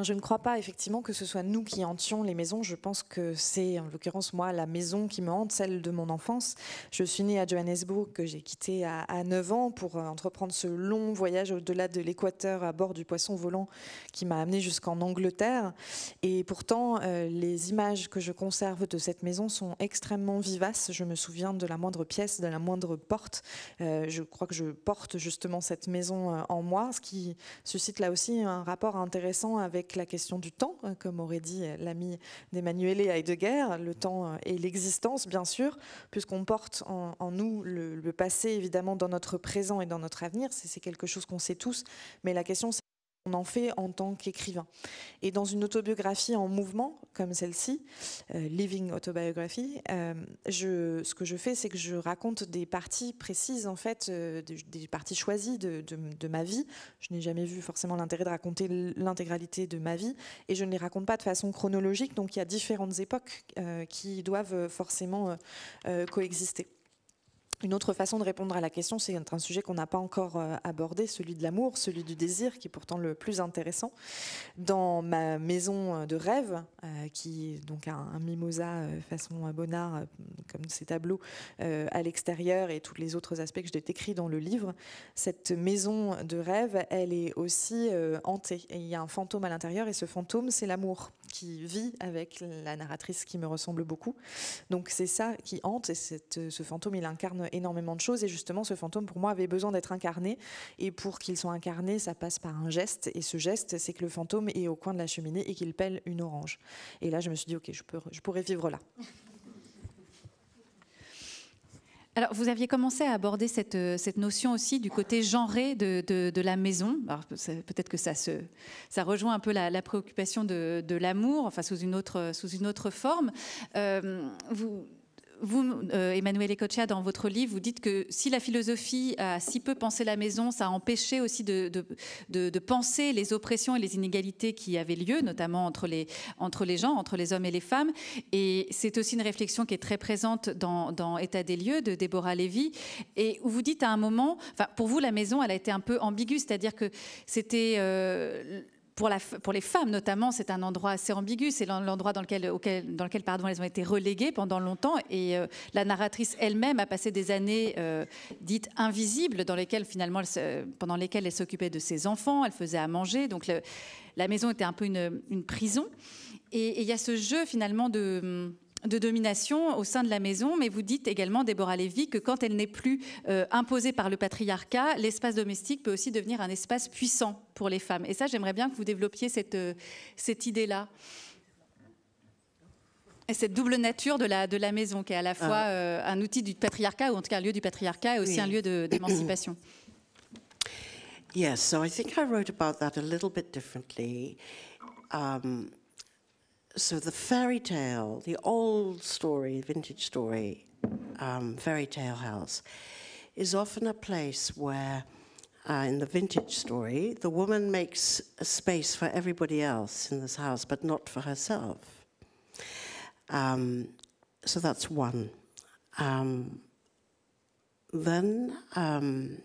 Je ne crois pas effectivement que ce soit nous qui hantions les maisons. Je pense que c'est en l'occurrence moi la maison qui me hante, celle de mon enfance. Je suis née à Johannesburg, que j'ai quitté à, 9 ans pour euh, entreprendre ce long voyage au-delà de l'équateur à bord du poisson volant qui m'a amené jusqu'en Angleterre. Et pourtant, euh, les images que je conserve de cette maison sont extrêmement vivaces. Je me souviens de la moindre pièce, de la moindre porte. Euh, je crois que je porte justement cette maison en moi, ce qui suscite là aussi un rapport intéressant avec la question du temps, hein, comme aurait dit l'ami d'Emmanuel Heidegger, le temps et l'existence, bien sûr, puisqu'on porte en, nous le, le, passé, évidemment, dans notre présent et dans notre avenir. C'est quelque chose qu'on sait tous, mais la question, c'est on en fait en tant qu'écrivain. Et dans une autobiographie en mouvement, comme celle-ci, euh, Living Autobiography, euh, ce que je fais, c'est que je raconte des parties précises, en fait, euh, des, parties choisies de, de, ma vie. Je n'ai jamais vu forcément l'intérêt de raconter l'intégralité de ma vie, et je ne les raconte pas de façon chronologique, donc il y a différentes époques qui doivent forcément coexister. Une autre façon de répondre à la question, c'est un sujet qu'on n'a pas encore euh, abordé, celui de l'amour, celui du désir, qui est pourtant le plus intéressant. Dans ma maison euh, de rêve, euh, qui est donc un, mimosa façon Bonnard, comme ces tableaux à l'extérieur et tous les autres aspects que je décris dans le livre, cette maison de rêve, elle est aussi hantée. Il y a un fantôme à l'intérieur, et ce fantôme, c'est l'amour qui vit avec la narratrice qui me ressemble beaucoup. Donc c'est ça qui hante, et ce fantôme, il incarne énormément de choses. Et justement, ce fantôme, pour moi, avait besoin d'être incarné. Et pour qu'il soit incarné, ça passe par un geste. Et ce geste, c'est que le fantôme est au coin de la cheminée et qu'il pèle une orange. Et là, je me suis dit, OK, je, peux, je pourrais vivre là. Alors, vous aviez commencé à aborder cette, cette notion aussi du côté genré de, de, la maison. peut-être que ça, se, ça rejoint un peu la, préoccupation de, de l'amour, enfin sous une autre, sous une autre forme. Euh, vous, vous, euh, Emmanuel Ecochea, dans votre livre, vous dites que si la philosophie a si peu pensé la maison, ça a empêché aussi de, penser les oppressions et les inégalités qui avaient lieu, notamment entre les, gens, entre les hommes et les femmes. Et c'est aussi une réflexion qui est très présente dans, État des lieux de Déborah Lévy, et vous dites à un moment, pour vous, la maison, elle a été un peu ambiguë, c'est-à-dire que c'était. Euh, pour, les femmes notamment, c'est un endroit assez ambigu. C'est l'endroit dans lequel, dans lequel pardon, elles ont été reléguées pendant longtemps. Et euh, la narratrice elle-même a passé des années euh, dites invisibles, dans lesquelles finalement, pendant lesquelles elle s'occupait de ses enfants, elle faisait à manger. Donc la maison était un peu une, une prison. Et il y a ce jeu finalement de de domination au sein de la maison, mais vous dites également, Déborah Lévy, que quand elle n'est plus euh, imposée par le patriarcat, l'espace domestique peut aussi devenir un espace puissant pour les femmes. Et ça, j'aimerais bien que vous développiez cette, euh, cette idée-là. Et cette double nature de la, de la maison, qui est à la fois ah. euh, un outil du patriarcat, ou en tout cas un lieu du patriarcat, et aussi un lieu d'émancipation. Yes, so I think I wrote about that a little bit differently. Um, so the fairy tale, the old story, vintage story, um, fairy tale house, is often a place where, uh, in the vintage story, the woman makes a space for everybody else in this house, but not for herself. Um, so that's one. Um, then um,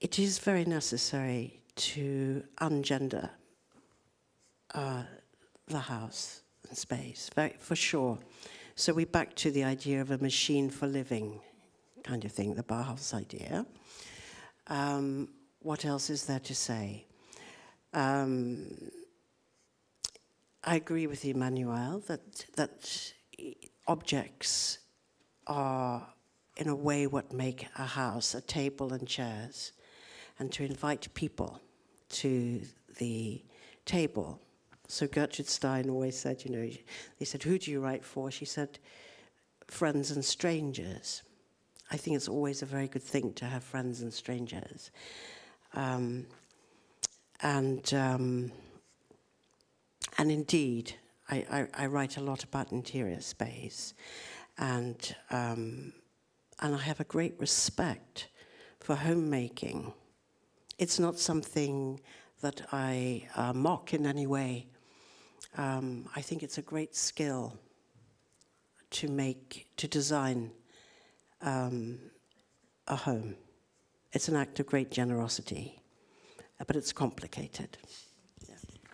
it is very necessary to ungender uh, the house and space, for sure. So we're back to the idea of a machine for living kind of thing, the Bauhaus idea. Um, what else is there to say? Um, I agree with Emmanuel that, that objects are, in a way, what make a house, a table and chairs, and to invite people to the table so Gertrude Stein always said, you know, they said, who do you write for? She said, friends and strangers. I think it's always a very good thing to have friends and strangers. Um, and, um, and indeed, I, I, I, write a lot about interior space. And, um, and I have a great respect for homemaking it's not something that I uh, mock in any way. Um, I think it's a great skill to make, to design um, a home. It's an act of great generosity, but it's complicated.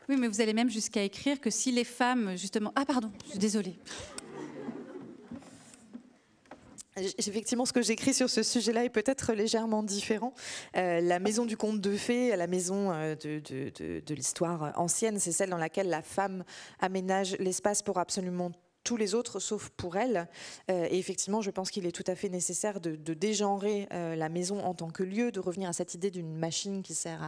Oui, mais vous allez même jusqu'à écrire que si les femmes, justement... Ah pardon, désolée. Effectivement, ce que j'écris sur ce sujet-là est peut-être légèrement différent. Euh, la maison du conte de fées, la maison euh, de, de, l'histoire ancienne, c'est celle dans laquelle la femme aménage l'espace pour absolument tous les autres sauf pour elle. Euh, et effectivement, je pense qu'il est tout à fait nécessaire de, dégenrer euh, la maison en tant que lieu, de revenir à cette idée d'une machine qui sert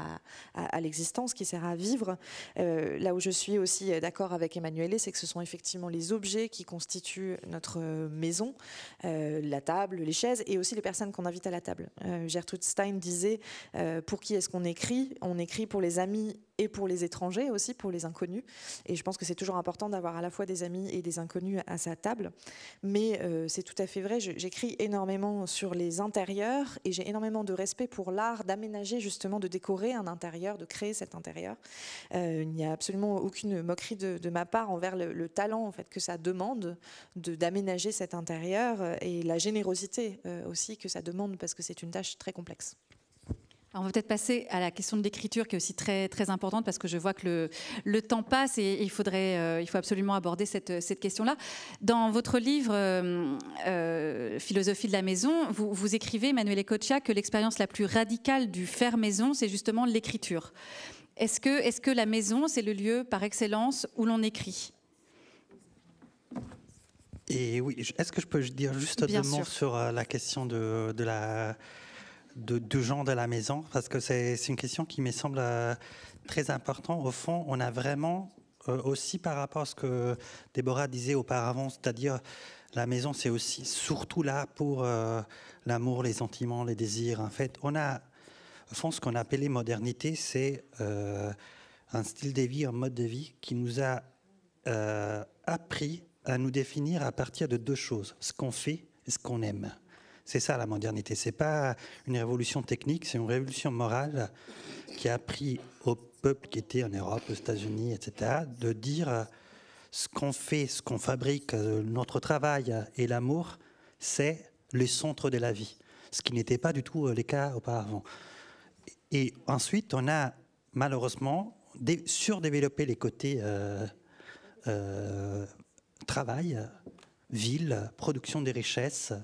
à, l'existence, qui sert à vivre. Euh, là où je suis aussi d'accord avec Emmanuel, c'est que ce sont effectivement les objets qui constituent notre maison, la table, les chaises et aussi les personnes qu'on invite à la table. Gertrude Stein disait pour qui est-ce qu'on écrit? On écrit pour les amis et pour les étrangers aussi, pour les inconnus. Et je pense que c'est toujours important d'avoir à la fois des amis et des inconnus à sa table. Mais euh, c'est tout à fait vrai, j'écris énormément sur les intérieurs et j'ai énormément de respect pour l'art d'aménager justement, de décorer un intérieur, de créer cet intérieur. Euh, il n'y a absolument aucune moquerie de, ma part envers le, le, talent en fait, que ça demande d'aménager cet intérieur et la générosité euh, aussi que ça demande parce que c'est une tâche très complexe. Alors on va peut-être passer à la question de l'écriture qui est aussi très, très importante parce que je vois que le, le temps passe et, il, faudrait, euh, il faut absolument aborder cette, cette question-là. Dans votre livre euh, euh, Philosophie de la maison, vous, vous écrivez, Emmanuel Ecocha, que l'expérience la plus radicale du faire maison, c'est justement l'écriture. Est-ce que, est que la maison, c'est le lieu par excellence où l'on écrit? Et oui, est-ce que je peux dire juste Bien deux mots sur la question de, de la de, gens de la maison parce que c'est une question qui me semble euh, très importante. Au fond, on a vraiment euh, aussi par rapport à ce que Déborah disait auparavant, c'est-à-dire la maison, c'est aussi surtout là pour euh, l'amour, les sentiments, les désirs. En fait, on a au fond ce qu'on a appelé modernité, c'est un style de vie, un mode de vie qui nous a appris à nous définir à partir de deux choses ce qu'on fait et ce qu'on aime. C'est ça la modernité. C'est pas une révolution technique, c'est une révolution morale qui a appris au peuple qui était en Europe, aux États-Unis, etc., de dire euh, ce qu'on fait, ce qu'on fabrique, euh, notre travail et l'amour, c'est le centre de la vie. Ce qui n'était pas du tout euh, le cas auparavant. Et ensuite, on a malheureusement dé- surdéveloppé les côtés travail, ville, production des richesses,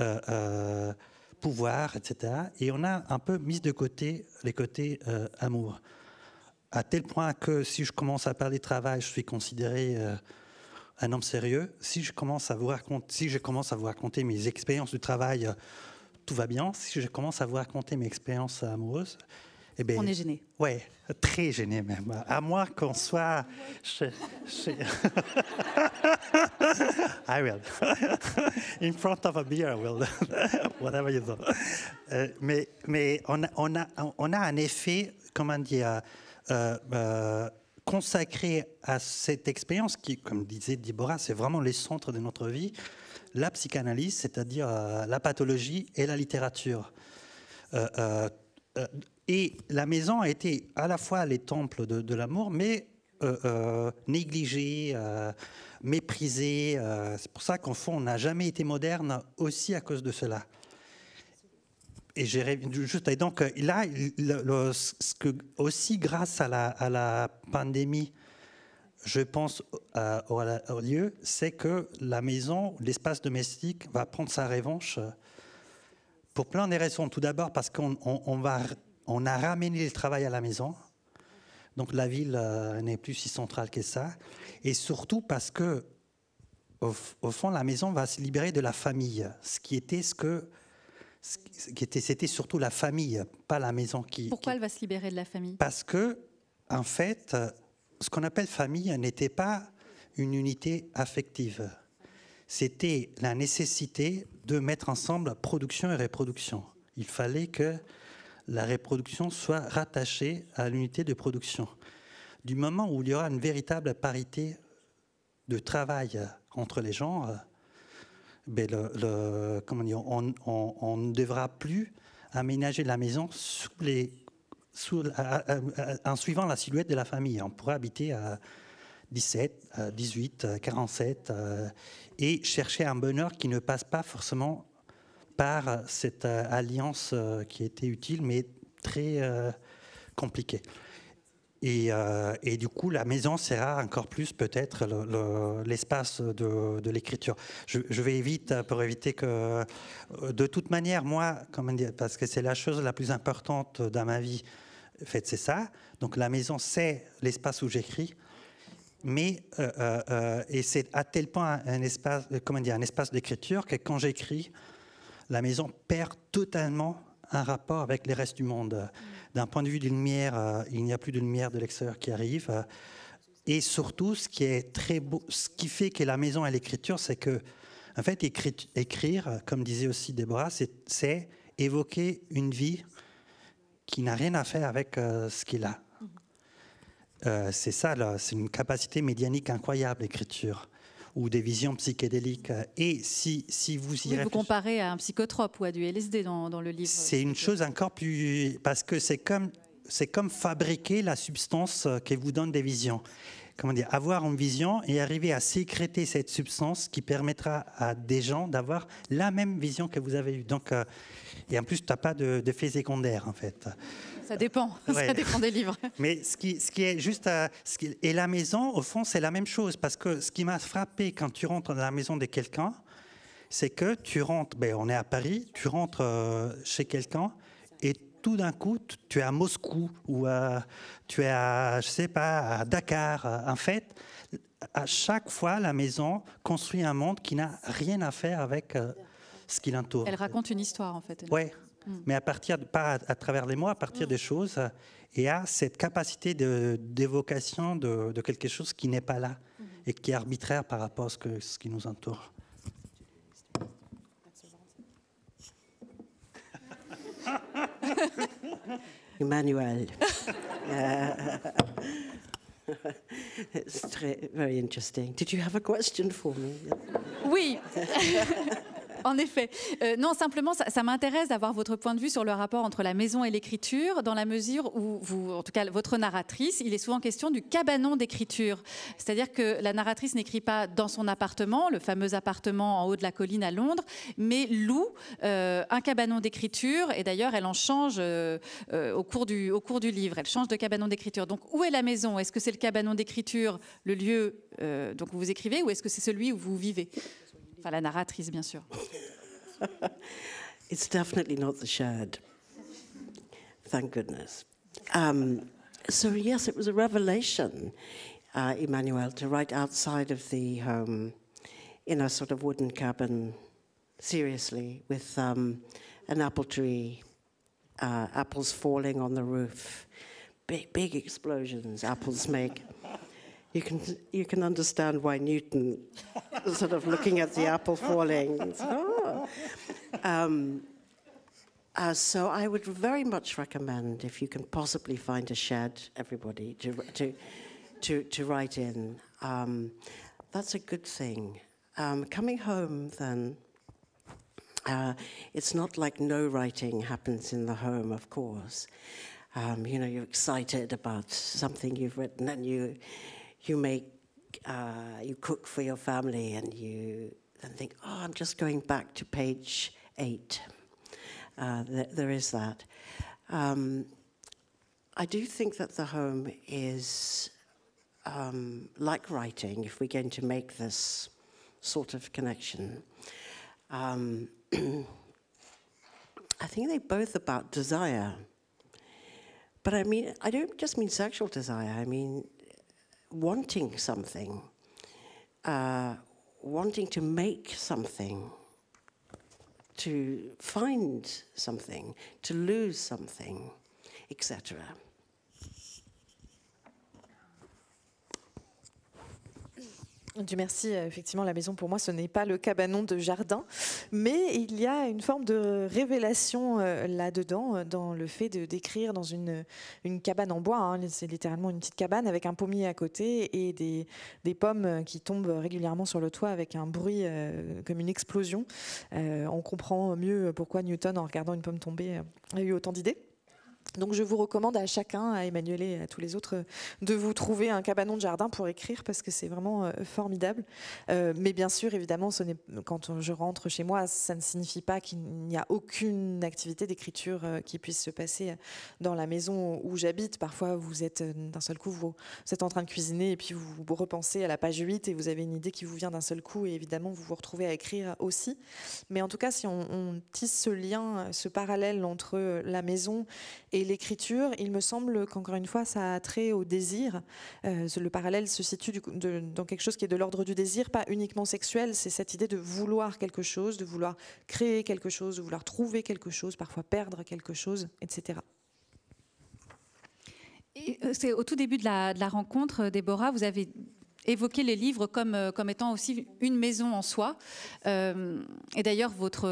euh, euh, pouvoir, etc. Et on a un peu mis de côté les côtés euh, amour. À tel point que si je commence à parler travail, je suis considéré un homme sérieux. Si je commence à vous raconter, si je commence à vous raconter mes expériences du travail, tout va bien. Si je commence à vous raconter mes expériences amoureuses, eh On est gêné. Ouais, très gêné même. À moins qu'on soit. chez- chez- I will. In front of a beer, I will. Whatever you do. Euh, mais mais on, a, on, a, on a un effet, comment dire, euh, euh, consacré à cette expérience qui, comme disait Deborah, c'est vraiment les centres de notre vie. La psychanalyse, c'est-à-dire euh, la pathologie et la littérature. Euh, euh, et la maison a été à la fois les temples de, l'amour, mais euh, euh, négligée, euh, méprisée. euh, c'est pour ça qu'en fond, on n'a jamais été moderne aussi à cause de cela. Et j'ai juste et donc là, ce que aussi grâce à la, pandémie, je pense euh, au, lieu, c'est que la maison, l'espace domestique, va prendre sa revanche pour plein de raisons. Tout d'abord parce qu'on on, on va, on a ramené le travail à la maison. Donc la ville euh, n'est plus si centrale que ça. Et surtout parce que, au, fond, la maison va se libérer de la famille. Ce qui était ce que. Ce qui était, c'était surtout la famille, pas la maison qui. Pourquoi qui- elle va se libérer de la famille? Parce que, en fait, euh, ce qu'on appelle famille n'était pas une unité affective. C'était la nécessité de mettre ensemble production et reproduction. Il fallait que la reproduction soit rattachée à l'unité de production. Du moment où il y aura une véritable parité de travail entre les gens, euh, ben le, comment dire, on, ne devra plus aménager la maison en suivant la silhouette de la famille. On pourrait habiter à 17, 18, 47 et chercher un bonheur qui ne passe pas forcément cette euh, alliance euh, qui était utile, mais très euh, compliquée. Et, et, du coup, la maison sera encore plus peut-être l'espace de, de l'écriture. Je, vais vite pour éviter que, de toute manière, moi, comment dire, parce que c'est la chose la plus importante dans ma vie, fait, c'est ça. Donc la maison, c'est l'espace où j'écris. Mais et c'est à tel point un espace, comment dire, un espace d'écriture que quand j'écris, la maison perd totalement un rapport avec les restes du monde. D'un point de vue de lumière, euh, il n'y a plus de lumière de l'extérieur qui arrive. Et surtout, ce qui est très beau, ce qui fait que la maison et l'écriture, c'est que, en fait, écrire, comme disait aussi Déborah, c'est évoquer une vie qui n'a rien à faire avec euh, ce qu'il a. Euh, c'est ça, c'est une capacité médianique incroyable, l'écriture ou des visions psychédéliques. Et si, si vous y Vous comparez à un psychotrope ou à du LSD dans, dans le livre. C'est une chose encore plus... Parce que c'est comme, c'est comme fabriquer la substance qui vous donne des visions. Comment dire, avoir une vision et arriver à sécréter cette substance qui permettra à des gens d'avoir la même vision que vous avez eue. Donc, euh, et en plus, tu n'as pas d'effet de, secondaire, en fait. Ça dépend, ça dépend des livres. Mais ce qui, ce qui est juste. À, ce qui, et la maison, au fond, c'est la même chose. Parce que ce qui m'a frappé quand tu rentres dans la maison de quelqu'un, c'est que tu rentres, ben, on est à Paris, tu rentres euh, chez quelqu'un et tout d'un coup, tu es à Moscou ou tu es à, je sais pas, à Dakar. En fait, à chaque fois, la maison construit un monde qui n'a rien à faire avec euh, ce qui l'entoure. Elle raconte une histoire, en fait. Oui. Mm. mais à partir, pas à, travers les mots, à partir mm. des choses, et à cette capacité d'évocation de, de, quelque chose qui n'est pas là mm. et qui est arbitraire par rapport à ce, que, ce qui nous entoure. Emmanuel. it's très, very interesting. Did you have a question for me? Oui. en effet. Euh, non, simplement, ça, m'intéresse d'avoir votre point de vue sur le rapport entre la maison et l'écriture, dans la mesure où vous, en tout cas, votre narratrice, il est souvent question du cabanon d'écriture. C'est-à-dire que la narratrice n'écrit pas dans son appartement, le fameux appartement en haut de la colline à Londres, mais loue euh, un cabanon d'écriture. Et d'ailleurs, elle en change euh, au, cours du, au cours du livre. Elle change de cabanon d'écriture. Donc, où est la maison? Est-ce que c'est le cabanon d'écriture, le lieu donc où vous écrivez, ou est-ce que c'est celui où vous vivez? Enfin, la narratrice, bien sûr. it's definitely not the shed. Thank goodness. Um, so, yes, it was a revelation, uh, Emmanuel, to write outside of the home in a sort of wooden cabin, seriously, with um, an apple tree, uh, apples falling on the roof, big, big explosions apples make you can you can understand why Newton, sort of looking at the apple falling. Oh. Um, uh, so I would very much recommend, if you can possibly find a shed, everybody to to to, to write in. Um, that's a good thing. Um, coming home, then. Uh, it's not like no writing happens in the home, of course. Um, you know, you're excited about something you've written, and you you make, uh, you cook for your family and you then think, oh, I'm just going back to page eight. Uh, th- there is that. Um, I do think that the home is um, like writing, if we're going to make this sort of connection. Um, I think they're both about desire. But I mean, I don't just mean sexual desire, I mean wanting something, uh, wanting to make something, to find something, to lose something, etc. Dieu merci, euh, effectivement, la maison pour moi, ce n'est pas le cabanon de jardin, mais il y a une forme de révélation euh, là-dedans, euh, dans le fait de décrire dans une, cabane en bois. Hein. c'est littéralement une petite cabane avec un pommier à côté et des, pommes qui tombent régulièrement sur le toit avec un bruit comme une explosion. on comprend mieux pourquoi Newton, en regardant une pomme tomber, a eu autant d'idées. Donc je vous recommande à chacun, à Emmanuel et à tous les autres, de vous trouver un cabanon de jardin pour écrire parce que c'est vraiment euh, formidable. Euh, mais bien sûr, évidemment, quand je rentre chez moi, ça ne signifie pas qu'il n'y a aucune activité d'écriture euh, qui puisse se passer dans la maison où j'habite. Parfois, vous êtes d'un seul coup, vous, êtes en train de cuisiner et puis vous, vous repensez à la page 8 et vous avez une idée qui vous vient d'un seul coup et évidemment, vous vous retrouvez à écrire aussi. Mais en tout cas, si on tisse ce lien, ce parallèle entre la maison et l'écriture, il me semble qu'encore une fois, ça a trait au désir. Euh, le parallèle se situe dans quelque chose qui est de l'ordre du désir, pas uniquement sexuel, c'est cette idée de vouloir quelque chose, de vouloir créer quelque chose, de vouloir trouver quelque chose, parfois perdre quelque chose, etc. Euh, c'est au tout début de la, rencontre, Déborah, vous avez évoqué les livres comme, euh, comme étant aussi une maison en soi. et d'ailleurs, votre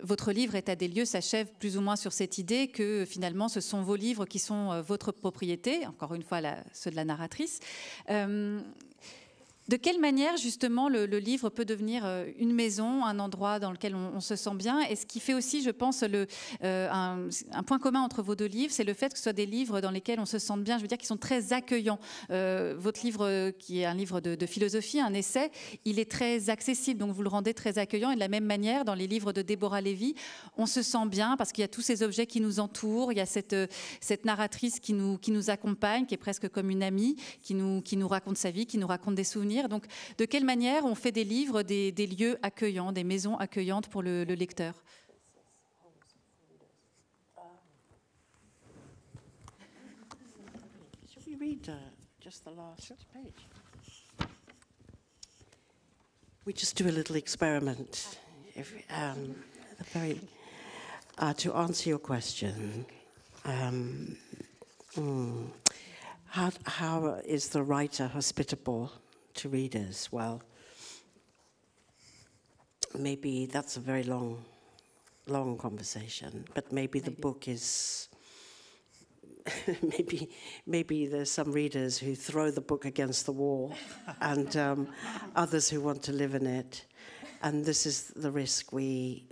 votre livre État des lieux s'achève plus ou moins sur cette idée que finalement ce sont vos livres qui sont euh, votre propriété, encore une fois ceux de la narratrice. Euh, de quelle manière, justement, le, livre peut devenir euh, une maison, un endroit dans lequel on, se sent bien? Et ce qui fait aussi, je pense, euh, un, point commun entre vos deux livres, c'est le fait que ce soit des livres dans lesquels on se sente bien, je veux dire, qui sont très accueillants. Euh, votre livre, qui est un livre de, philosophie, un essai, il est très accessible, donc vous le rendez très accueillant. Et de la même manière, dans les livres de Déborah Lévy, on se sent bien parce qu'il y a tous ces objets qui nous entourent, il y a cette, narratrice qui nous, accompagne, qui est presque comme une amie, qui nous raconte sa vie, qui nous raconte des souvenirs. Donc, de quelle manière on fait des livres, des, lieux accueillants, des maisons accueillantes pour le, lecteur? Uh, just the last page? We just do a little experiment. If, um, very, uh, to answer your question, um, mm, how, how is the writer hospitable? To readers? Well, maybe that's a very long, long conversation, but maybe, maybe. the book is. maybe, maybe there's some readers who throw the book against the wall, and um, others who want to live in it, and this is the risk we.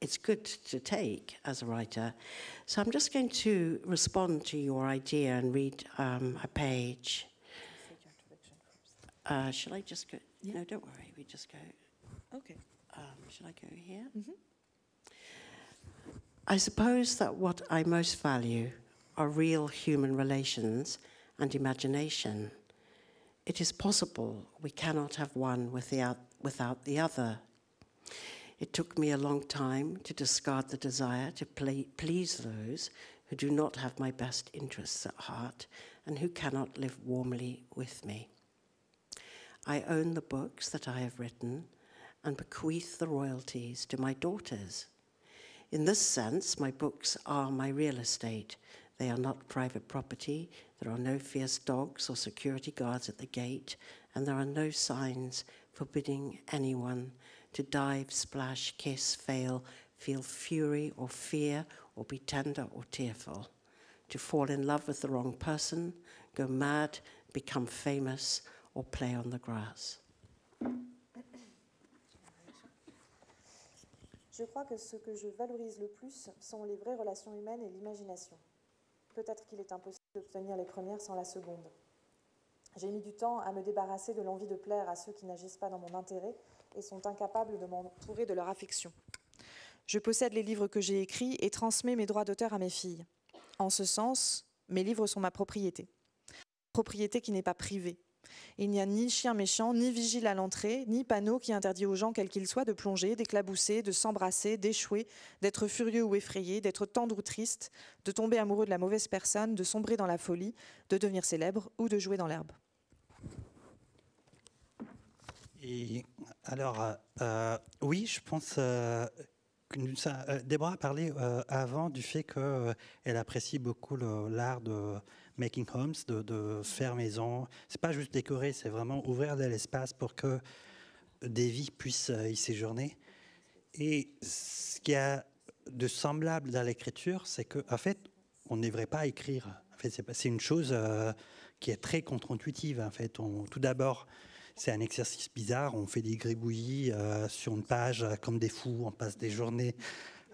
It's good to take as a writer. So I'm just going to respond to your idea and read um, a page uh, shall I just go? Yeah. No, don't worry. We just go. Okay. Um, shall I go here? Mm-hmm. I suppose that what I most value are real human relations and imagination. It is possible we cannot have one without, without the other. It took me a long time to discard the desire to please those who do not have my best interests at heart and who cannot live warmly with me. I own the books that I have written and bequeath the royalties to my daughters. In this sense, my books are my real estate. They are not private property. There are no fierce dogs or security guards at the gate, and there are no signs forbidding anyone to dive, splash, kiss, fail, feel fury or fear, or be tender or tearful, to fall in love with the wrong person, go mad, become famous, play on the grass. Je crois que ce que je valorise le plus sont les vraies relations humaines et l'imagination. Peut-être qu'il est impossible d'obtenir les premières sans la seconde. J'ai mis du temps à me débarrasser de l'envie de plaire à ceux qui n'agissent pas dans mon intérêt et sont incapables de m'entourer de leur affection. Je possède les livres que j'ai écrits et transmets mes droits d'auteur à mes filles. En ce sens, mes livres sont ma propriété. Propriété qui n'est pas privée, il n'y a ni chien méchant, ni vigile à l'entrée, ni panneau qui interdit aux gens, quels qu'ils soient, de plonger, d'éclabousser, de s'embrasser, d'échouer, d'être furieux ou effrayé, d'être tendre ou triste, de tomber amoureux de la mauvaise personne, de sombrer dans la folie, de devenir célèbre ou de jouer dans l'herbe. Alors, euh, euh, oui, je pense euh, que Déborah a parlé avant du fait qu'elle apprécie beaucoup l'art de making homes, de, faire maison. C'est pas juste décorer, c'est vraiment ouvrir de l'espace pour que des vies puissent euh, y séjourner. Et ce qui a de semblable dans l'écriture, c'est qu'en en fait, on ne devrait pas écrire. En fait, c'est une chose euh, qui est très contre-intuitive. En fait, tout d'abord, c'est un exercice bizarre. On fait des gribouillis euh, sur une page comme des fous. On passe des journées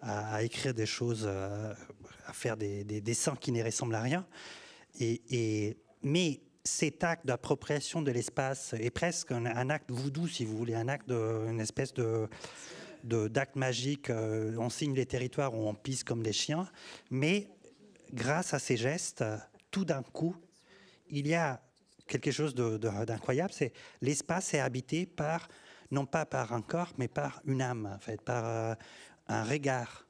à, écrire des choses, à faire des, dessins qui ne ressemblent à rien. Et, mais cet acte d'appropriation de l'espace est presque un, acte voodoo, si vous voulez, un acte, une espèce de d'acte magique. Euh, on signe les territoires on pisse comme des chiens, mais grâce à ces gestes, tout d'un coup, il y a quelque chose d'incroyable. C'est l'espace est habité par non pas par un corps, mais par une âme, en fait, par euh, un regard.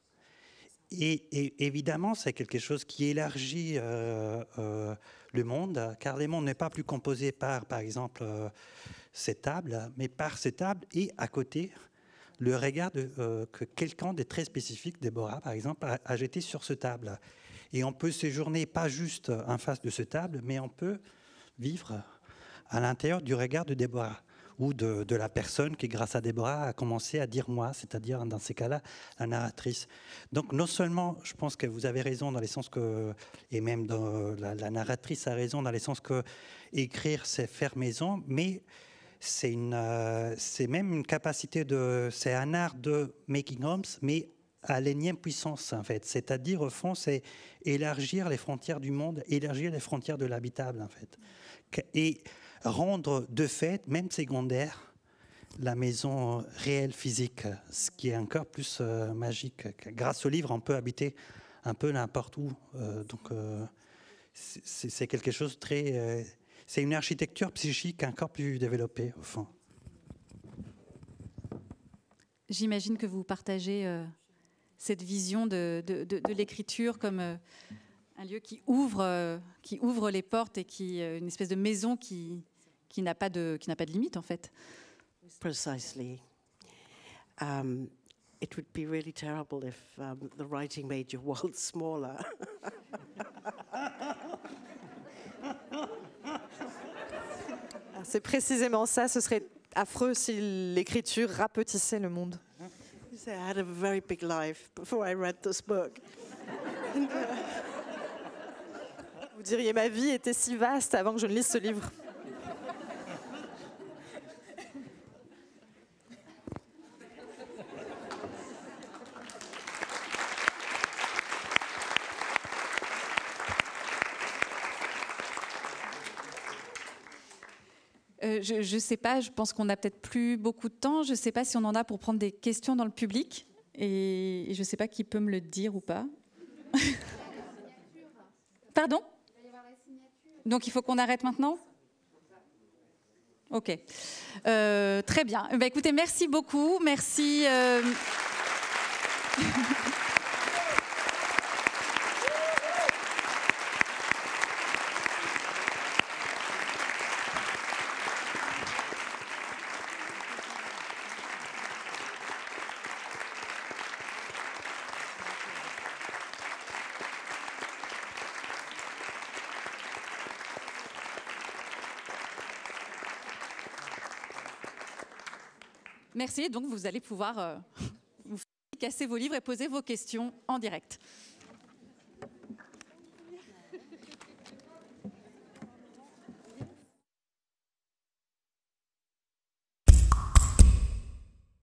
Et, évidemment, c'est quelque chose qui élargit euh, euh, le monde, car le monde n'est pas plus composé par, par exemple, cette table, mais par cette table et à côté, le regard que quelqu'un de très spécifique, Déborah, par exemple, a, a, jeté sur ce table. Et on peut séjourner pas juste en face de ce table, mais on peut vivre à l'intérieur du regard de Déborah ou de, la personne qui, grâce à Déborah, a commencé à dire moi, c'est-à-dire dans ces cas-là, la narratrice. Donc non seulement, je pense que vous avez raison dans le sens que, et même la, narratrice a raison dans le sens que écrire, c'est faire maison, mais c'est euh, même une capacité de, c'est un art de making homes, mais à l'énième puissance en fait. C'est-à-dire au fond, c'est élargir les frontières du monde, élargir les frontières de l'habitable en fait, et rendre de fait, même secondaire, la maison réelle physique, ce qui est encore plus euh, magique. Grâce au livre, on peut habiter un peu n'importe où. Euh, donc, euh, c'est quelque chose très. c'est une architecture psychique encore plus développée, au fond. J'imagine que vous partagez cette vision de, de, l'écriture comme un lieu qui ouvre, qui ouvre les portes et qui une espèce de maison qui, qui n'a pas de qui n'a pas de limite en fait. Precisely. Um, it would be really terrible if um, the writing made your world smaller. C'est précisément ça. Ce serait affreux si l'écriture rapetissait le monde. I had a very big life before I read this book. Diriez ma vie était si vaste avant que je ne lise ce livre. je ne sais pas, je pense qu'on n'a peut-être plus beaucoup de temps. Je ne sais pas si on en a pour prendre des questions dans le public. Et je ne sais pas qui peut me le dire ou pas. Pardon? Donc il faut qu'on arrête maintenant? Ok. Euh, très bien. Bah, écoutez, merci beaucoup. Merci. Euh, Merci. Donc, vous allez pouvoir euh, vous casser vos livres et poser vos questions en direct.